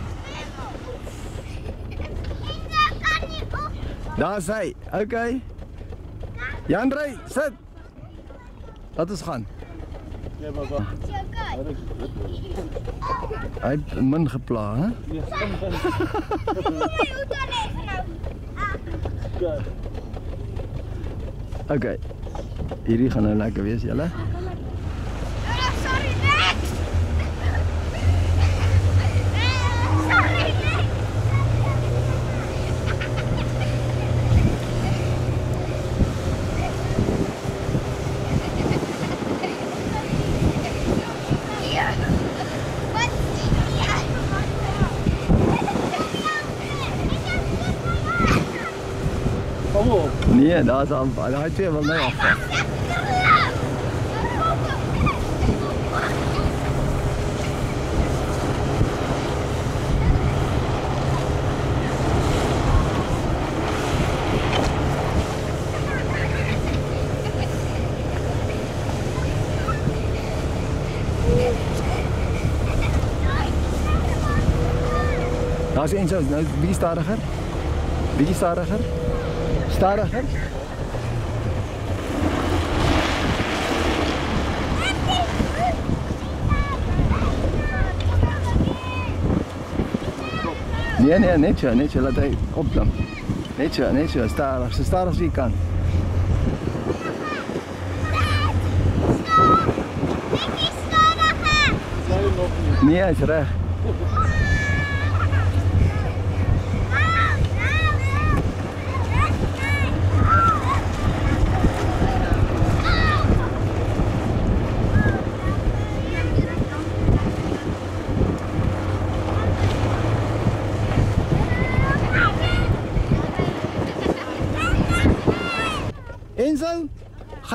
Daar's hy. Okay. Jan ry, sit. Laat ons gaan. Ja, wag. Hy het min gepla, hè? Okay. Hierdie gaan nou lekker wees, julle. Komm Nee, daar ist am Ball. Heute werden eens nou stadiger. Tara Nee nee Nie, nie, neće, neće, lataj, optam. Neće, staar, als se stara svi kan. Nee is recht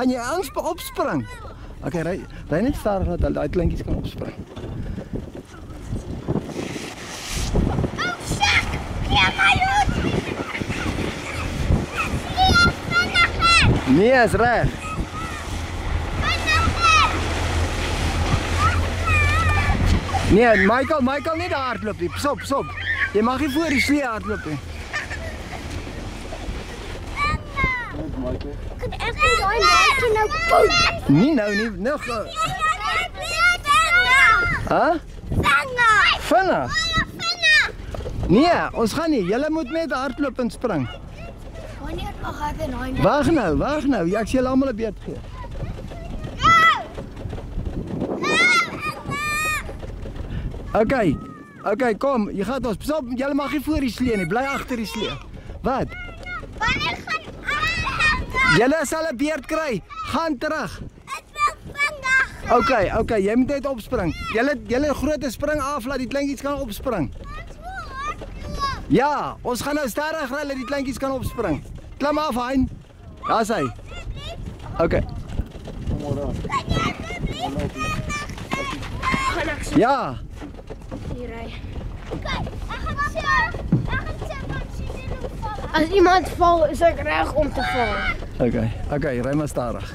gaan jy aan opspring? Okay, ry ry net stadig dat daai kleintjies kan opspring. Nee, is reg. Nee, Michael, Michael nie daar hardloop nie. Stop, stop. Jy mag nie voor die slee hardloop nie. Ek nie nou? Nie nou nie, nog. Hæ? Vinnig. Vinnig. Baie vinnig. Nee, ons gaan nie. Julle moet net hardloop en spring. Wanneer mag ek in daai Wag nou, wag nou. Ja, ek sê julle almal 'n beurt gee. Okay. Okay, kom. Jy gaan ons. Stop. Julle mag nie voor die slee nie. Bly agter die slee. Wat? Wanneer gaan Julle sal 'n beurt kry. Gaan terug. Ek wil vinnig. Okay, okay, jy moet net opspring. Julle julle groot spring af laat die kleintjies kan opspring. Ja, ons gaan nou stadig ry dat die kleintjies kan opspring. Klim af, Hein. Daar's hy. So Ja. hier ry. Okay, ek gaan sê ek Als iemand valt, is het recht om te vallen. Oké, oké, okay, rij maar starig.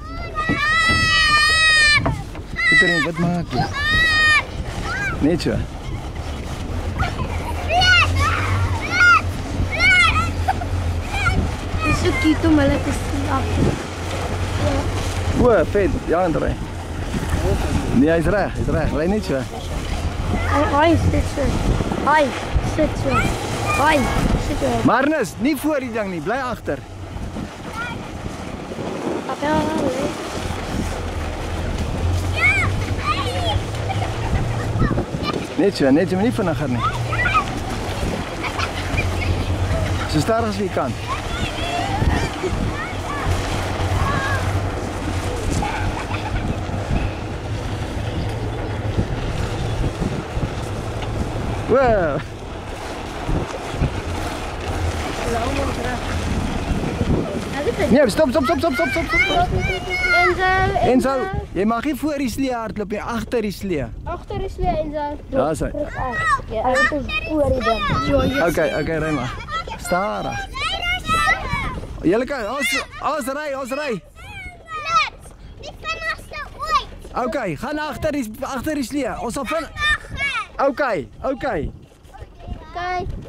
Iedereen, wat maak je? Niet zo. Is ook kiet om lekker te slapen. Oeh, vet. Ja, André. Nee, hij is recht, hij is recht. Rij niet zo. Hoi, zit zo. Hoi, zit zo. Hoi ik niet voor die ding niet, blij achter. Nee, Niet zo, niet zo, niet van achter niet. Zo als je kan. Wow. Nee, stop, stop, stop, stop, stop, stop, stop. En zo. En so, jy mag nie voor die slee hardloop nie, agter die slee. Agter is lê en zo. Daar is hy. Ja, dit is oor die ding. Okay, okay, ry maar. Stadig. Julle kan, ons ons ry, ons ry. Die. Okay, gaan agter die agter die slee. Ons sal vind. Okay, okay. Kyk.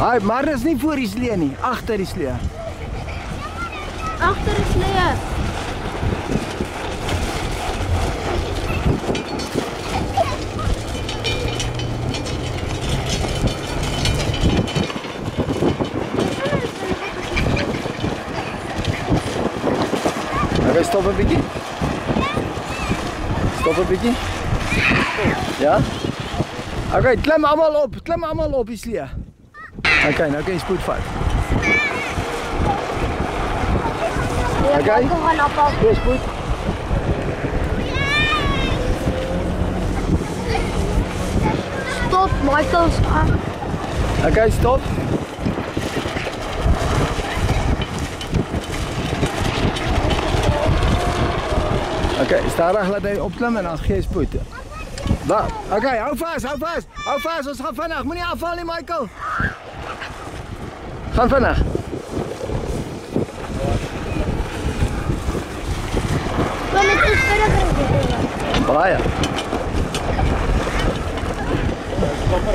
Haai, maar dis nie voor die slee nie, agter die slee. Agter is lê. Okay, stop 'n bietjie. Stop 'n bietjie. Ja? Okay, klim almal op, klim almal op die slee. Oké, okay, nou kun je spoed vijf. Oké? Okay. Spoed. Stop, Michael. Oké, okay, stop. Oké, okay, sta recht, laat je opklimmen en dan ga je spoed. Oké, hou vast, hou vast, hou vast, ons gaan vandaag. Moet niet afvallen, Michael.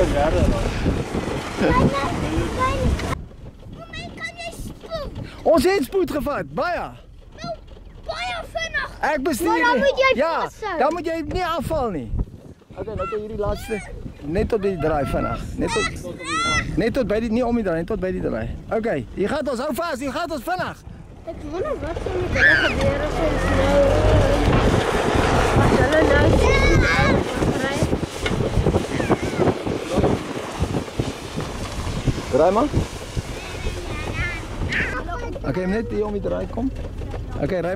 'n derde dan. Ons het spoed gevat, baie. Baie vinnig. Ek bestuur. Maar dan moet jy Ja, vashou. dan moet jy nie afval nie. Okay, nou kan hierdie laaste net tot die draai vinnig. Net Nee, tot bij die, niet om je draai, tot bij die draai. Oké, okay. je gaat ons, hou vast, je gaat ons vannacht. Ik wat met gebeuren nou. Draai man. Oké, net die om je draai, kom. Oké, okay.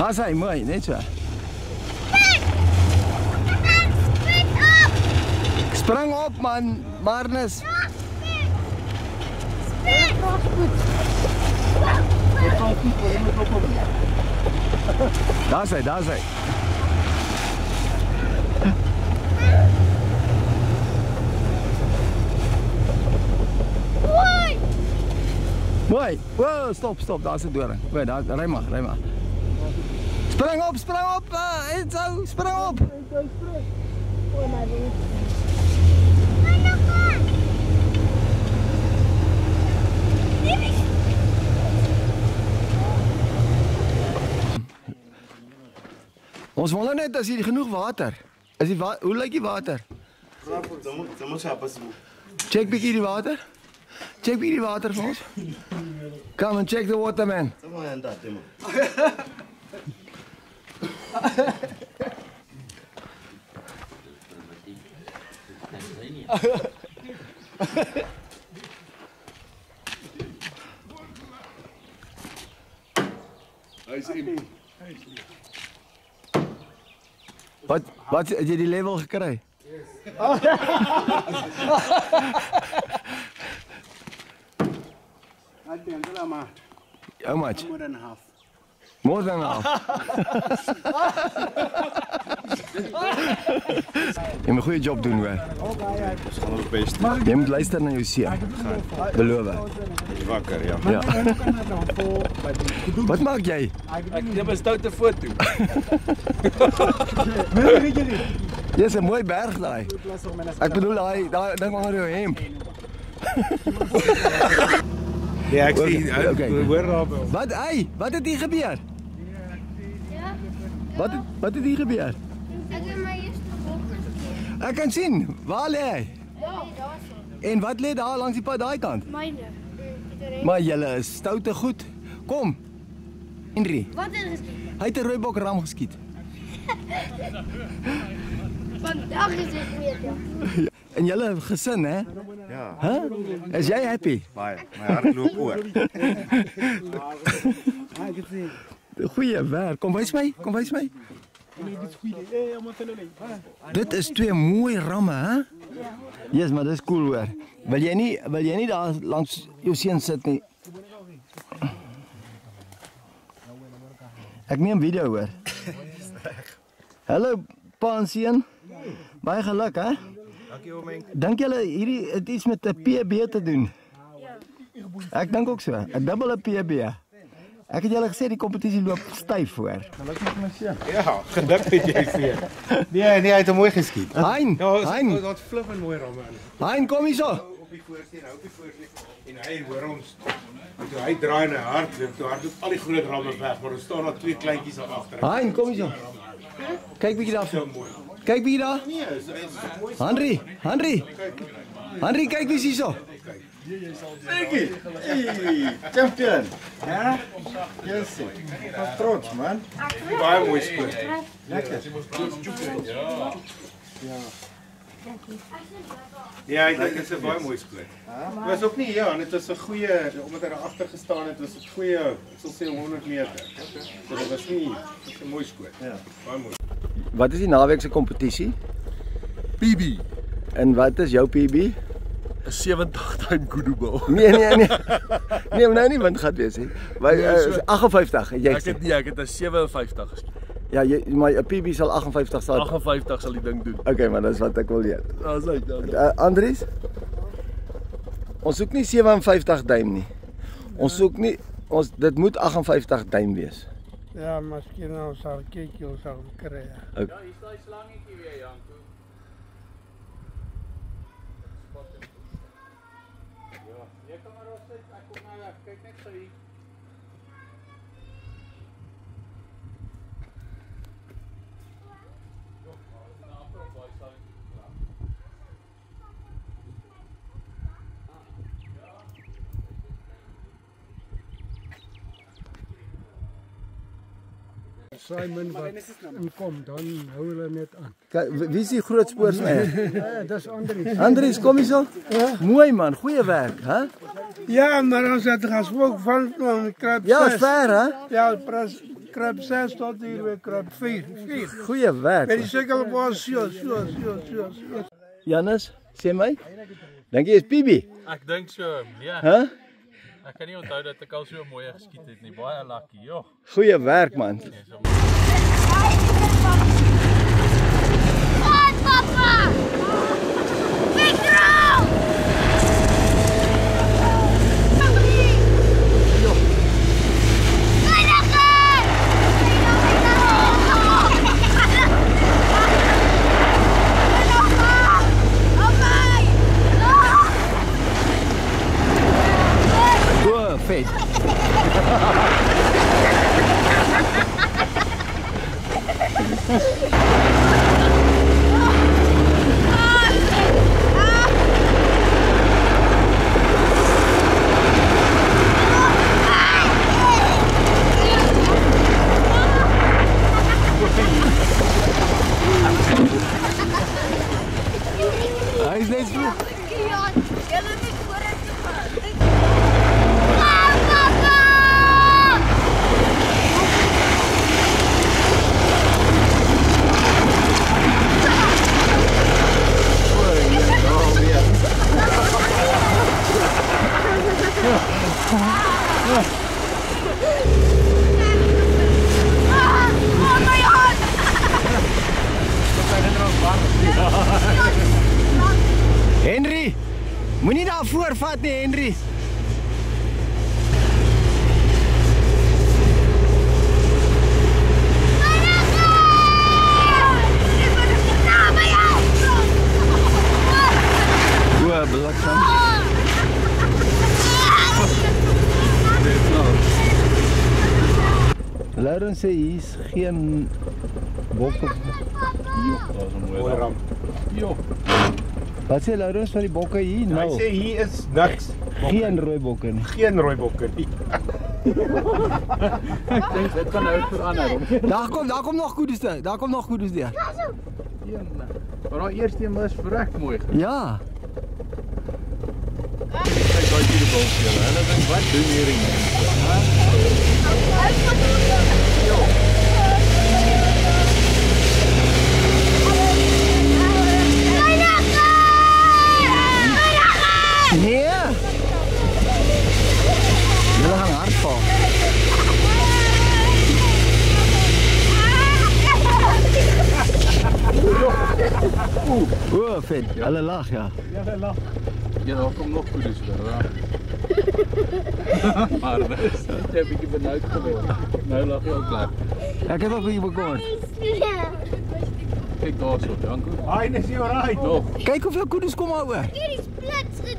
Daar's hy, mooi, net so. Spring op man, Marnus. Daar's hy, daar's hy. Mooi. Wow, stop, stop, daar's 'n doring. Wait, daar ry maar, ry maar. Spring op, spring op. Uh, Enzo, spring op. O, maar dit. Ons wonder net as hier genoeg water. Is die wa hoe lyk die water? Check bietjie die water. Check bietjie die water vir ons. Come and check the water man. Hy's in. Wat, wat, heb je die label gekregen? Yes. Oh. How much? One and half. More than half. Jy moet 'n goeie job doen hoor. Ons gaan ons bes doen. Jy moet luister na jou seun. Beloof. Wakker, ja. Ja. Wat maak jy? Ek neem 'n stoute foto. Dis 'n mooi berg daai. Ek bedoel daai daai ding onder jou hemp. Ja, ek sien. oké. Hoor daar. Wat hy? Wat het hier gebeur? Ja. Wat het, wat het hier gebeur? Ek het my eerste boek. Ek kan sien. Waar lê hy? Ja, daarso. En wat lê daar langs die pad daai kant? Myne. Maar julle is stoute goed. Kom. Henry, Wat het geskied? hy het 'n rooibok ram geskiet. Vandag is dit weer ja. En julle gesin hè? Ja. Hæ? Huh? Is jy happy? Baie. My hart loop oor. Goeie werk. Kom wys my, kom wys my. Dit is twee mooi ramme, hè? Ja. Yes, maar dis cool hoor. Wil jy nie wil jy nie daar langs jou seun sit nie? Ek neem video hoor. Hallo pa en seun. Baie geluk, hè? Dankie oom Henk. Dink julle hierdie het iets met 'n PB te doen? Ja. Ek dink ook so. 'n Dubbele PB. Ek het julle gesê die kompetisie loop styf voor. Geluk met my seun. Ja, gedink het jy vir. Nee, nee, hy het hom mooi geskiet. Hein, Hein, Daar's flip en mooi ramme in. Hein, kom hier so. Op die voorsteen, hou op die voorsteen en hy hoor ons. Toe hy draai en hy hardloop, toe hardloop al die groot ramme weg, maar er staan daar twee kleintjies daar agter. Hein, kom hier so. Kyk bietjie daar. Kyk bietjie daar. Nee, is is mooi. Henry, Henry. Henry, kyk wie's hier so. Vicky! Hey, champion! Ja? Jesse, wat trots man. Waar mooi spelen. Lekker. Ja. Ja, ik denk dat ze baie mooi speel. Het was ook niet, ja, en het was een goede, omdat er achter gestaan het was het goede, ik zal zeggen 100 meter. Dus het was niet, het was een mooi speel. Ja. Baie mooi. Wat is die naweekse competitie? PB. En wat is jouw PB? 'n 70 time Goodubal. Nee, nee, nee. Nee, nou nie wind gaan wees nie. Maar Nee, uh, so- 58, het jy Ek het nie, ek het 'n 57 geskiet. Ja, jy maar 'n PB sal 58 staan. 58 sal die ding doen. Okay, maar dis wat ek wil weet. Daar's hy dan. Uh, Andries? Ons soek nie 57 duim nie. Ons soek nie ons dit moet 58 duim wees. Ja, miskien ons sal kyk, ons sal kry. Okay. Ja, hier's daai slangetjie weer, Janko. Kijk net zo die. Hier. Simon wat inkom, dan hou hulle net aan. Kyk, wie is die groot spoorsnyer? Ja, dis Andries. Andries, kom hier so. Mooi man, goeie werk, hè? Ja, maar ons het gesproken van van krab Ja, is 6. ver, hè? Ja, pres, krab 6 tot hier bij krab 4. 4. Goeie werk. Met die sikkelbos, so, so, so, so, so. Janus, sê my. Dink jy is Bibi? Ek dink so, ja. Hæ? Ek kan nie onthou dat ek al so mooi geskiet het nie. Baie lucky, joh. Goeie werk man. Wat, Henry, moenie daar voorvat nie, Henry. O, bliksem. Lauren sê hier's geen bokke. Jo, daar's 'n mooi ram. Jo. Wat sê Laurens van die bokke hier Hy nou? sê hier is niks. Geen rooi bokke nie. Geen rooi bokke nie. Ek dink dit kan nou verander. Daar kom daar kom nog goedes daar. Daar kom nog goedes daar. Maar daai eerste een was vrek mooi. Ja. Kyk daai hier die bols julle. Hulle dink wat doen hierdie mense? Nee. Oeh, Finn. Ja. Alle lach, ja. Ja, lach. Ja, dat komt nog goed Ja. maar dat heb ik je benauwd geworden. Nu lag je ook klaar. Ja, ik heb ook weer bekoord. Kijk daar zo, dank u. Hein is hier right. Toch. Kijk hoeveel koeders komen over. Hier is plat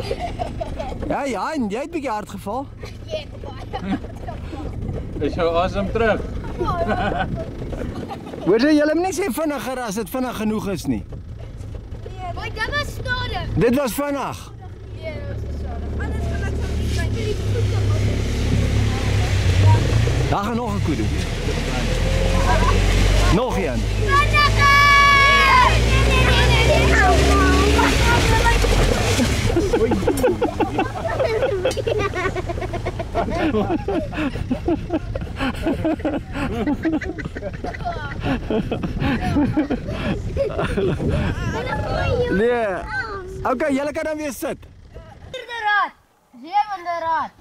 Ja, ja, en jij hebt een hard geval. Is jouw asem terug? Hoor jy, jullie hem niet zo vinniger as het vinnig genoeg is niet. Maar dat was nodig. Dit was vannacht. Daar gaan nog 'n koedoe. Nog een. Nee. Okay, julle kan dan weer sit. Vierde raad. Zevende raad.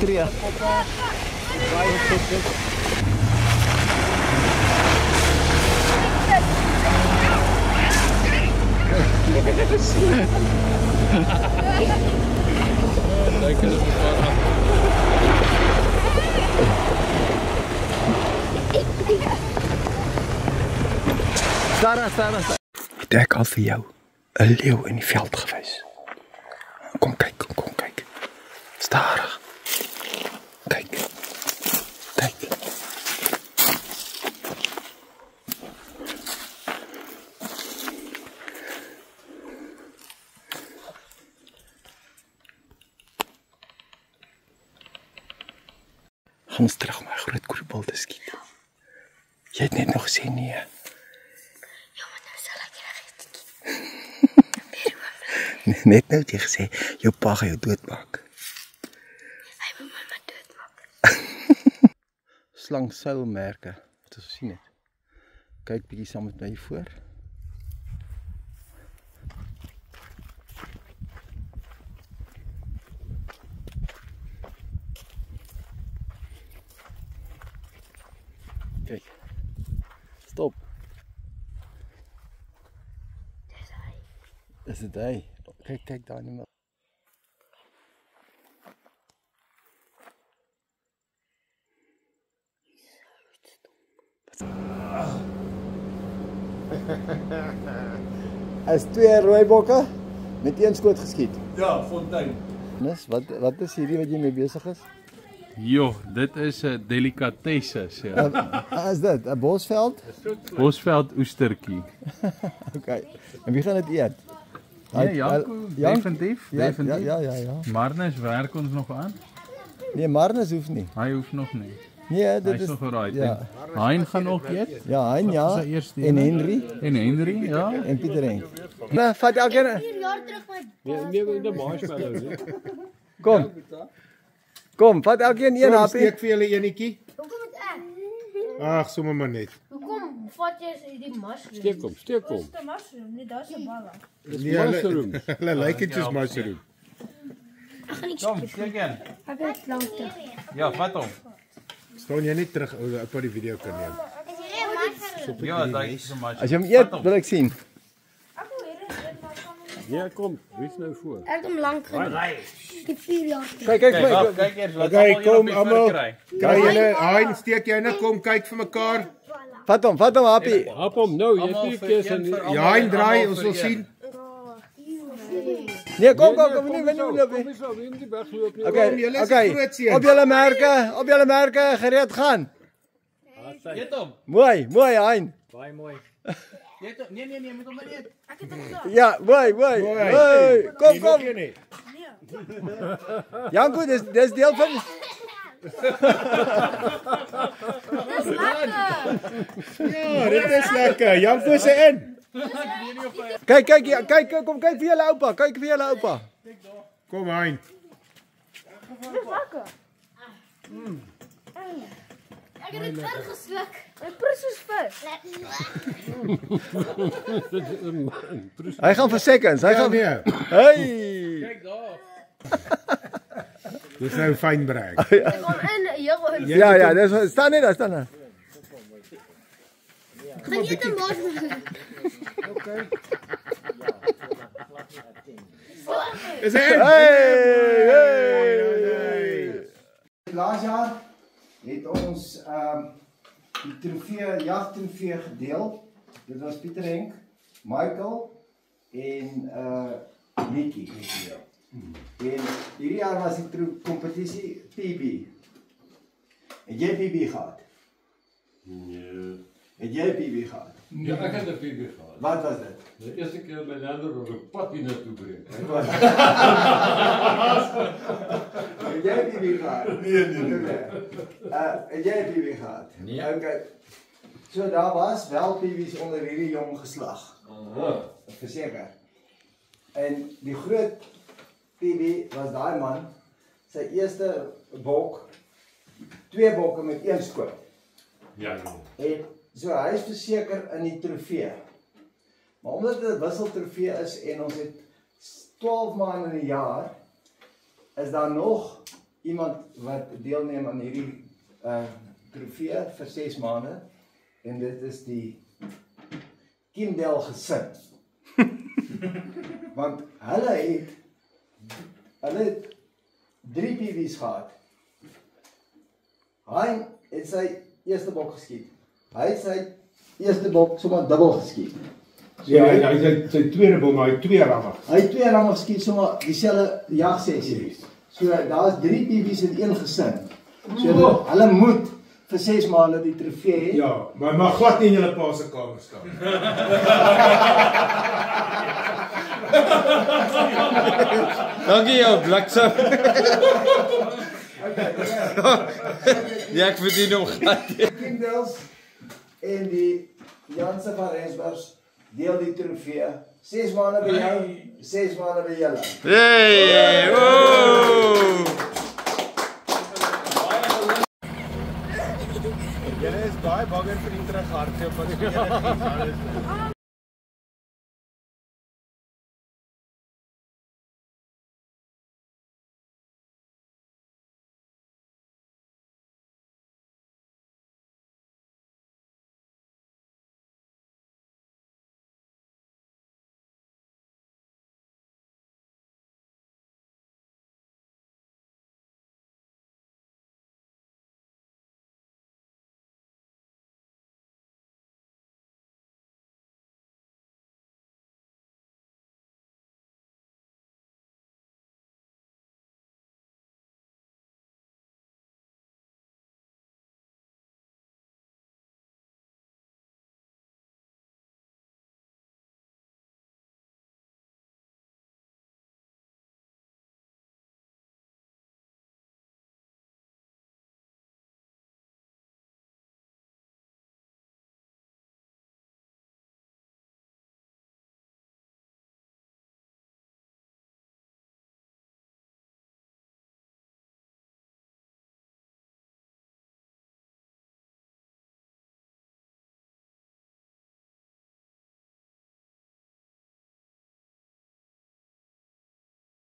Austria. Danke, das Sarah, Sarah, Sarah. Ik denk al voor jou een leeuw in die veld gevecht. Gaan ons terug my groot koerbal te skiet. Jy het net nog gesê nee. Net nou het jy gesê jou pa gaan jou doodmaak. Hy wil my maar doodmaak. Slang seilmerke wat ons gesien het. Kyk bietjie saam met my voor. Kyk. Stop. Dis dit hy. Kyk, kyk daar nie meer. As twee rooi bokke met een skoot geskiet. Ja, fontein. Nis, wat wat is hierdie wat jy mee besig is? Jo, dit is 'n delikatesse, ja. Uh, is dit 'n bosveld? Bosveld oestertjie. okay. En wie gaan dit eet? Nee, Janko, definitief, ja, definitief. Ja, ja, ja, ja. Marnus werk ons nog aan. Nee, Marnus hoef nie. Hy hoef nog nie. Nee, dit Hy is nog alright. Ja. Hein gaan ook eet. Ja, Hein ja. Is En? Henry. En Henry, ja. En Pieter Henk. Nee, vat elkeen. 4 jaar terug my Nee, nee, die marshmallows. hè. Kom. Kom, vat elkeen een Kom, happie. steek vir julle enetjie. Hoekom moet ek? Ag, sommer maar net. Hoekom vat jy die mushroom? Steek hom, steek hom. Dis 'n mushroom, nee, daar's 'n balla. Dis Nee, mushroom. Hulle lyk dit soos mushroom. Ek gaan nie Kom, steek in. Ek het lank terug. Ja, vat hom. Staan jy net terug ou op die video kan neem. Is hier 'n mushroom? Ja, daai is 'n mushroom. As jy hom eet, wil ek sien. Ja, kom, wie's nou voor? Ek het hom lank gedoen. Ek 4 jaar. Kyk, kyk, Kyk, kyk. eers wat Okay, hier kom almal. kry. Kry julle, Hein, steek jy nou kom kyk vir mekaar. Vat hom, vat hom happie. Hap hom nou, jy het nie. vir almal Ja, Hein draai, ons wil sien. Nee, kom, kom, Nee, kom, nie, nou. Kom nou, die wegloop nie. Okay, Kom, okay. Op julle merke, op julle merke gereed gaan. Eet hom. Mooi, mooi Hein. Baie mooi. Nee, nee, nee, мы туда. Ja, mooi, Ja, Mooi. mooi. Kom, kom. Janko, dit is, dit is deel van... Dat is lekker. Ja, dit is lekker. Jan is erin. in. Kijk, kijk, ja, kijk, kom, kijk via opa. Kijk via opa. Kom, Hein. Is lekker. Mm. Mm. Ik heb het ver gesluk. Een prus. Hij gaat voor seconds. Hij gaat weer. Hey. Kijk daar. Dit is nou fijn bereik. Ja. In, ja, ja, dat is, sta neer daar, sta neer. Geniet hem. Oké. Is hij? Hey, hey. Laatjaar het ons ehm die trofee jagtrofee gedeel. Dit was Pieter Henk, Michael en uh Nikki. En hierdie jaar was die kompetisie PB. Het jy PB gehad? Nee. Het jy PB gehad? Ja, ek het 'n PB gehad. Wat was dit? Die eerste keer my lander op 'n pad hier na toe bring. Het jy PB gehad? Nee, nee, nee. Uh het jy PB gehad? Nee. Okay. So daar was wel piwies onder hierdie jong geslag. Aha. Verseker. En die groot piwie was daai man sy eerste bok twee bokke met een skoot. Ja, ja. En so hy is verseker in die trofee. Maar omdat dit 'n wisseltrofee is en ons het 12 maande in 'n jaar is daar nog iemand wat deelneem aan hierdie uh trofee vir 6 maande en dit is die Kimdel gesin. Want hulle het hulle het 3 PV's gehad. Hy het sy eerste bok geskiet. Hy het sy eerste bok sommer dubbel geskiet. Ja, hy hy sy, sy tweede bom, hy het twee ramme. Hy twee ramme geskiet sommer dieselfde jagsessie. So daar's 3 PV's in een gesin. So Oh. hulle moet vir 6 maande die trofee hê. Ja, maar hy mag glad nie in julle pa se kamer staan. Dankie jou bliksem. ja, ek verdien hom glad. nie. Kinders en die Janse van Rensburg deel die trofee. 6 maande by jou, 6 maande by julle. Hey! Woew! Julle is baie banger vir die terughardloop van die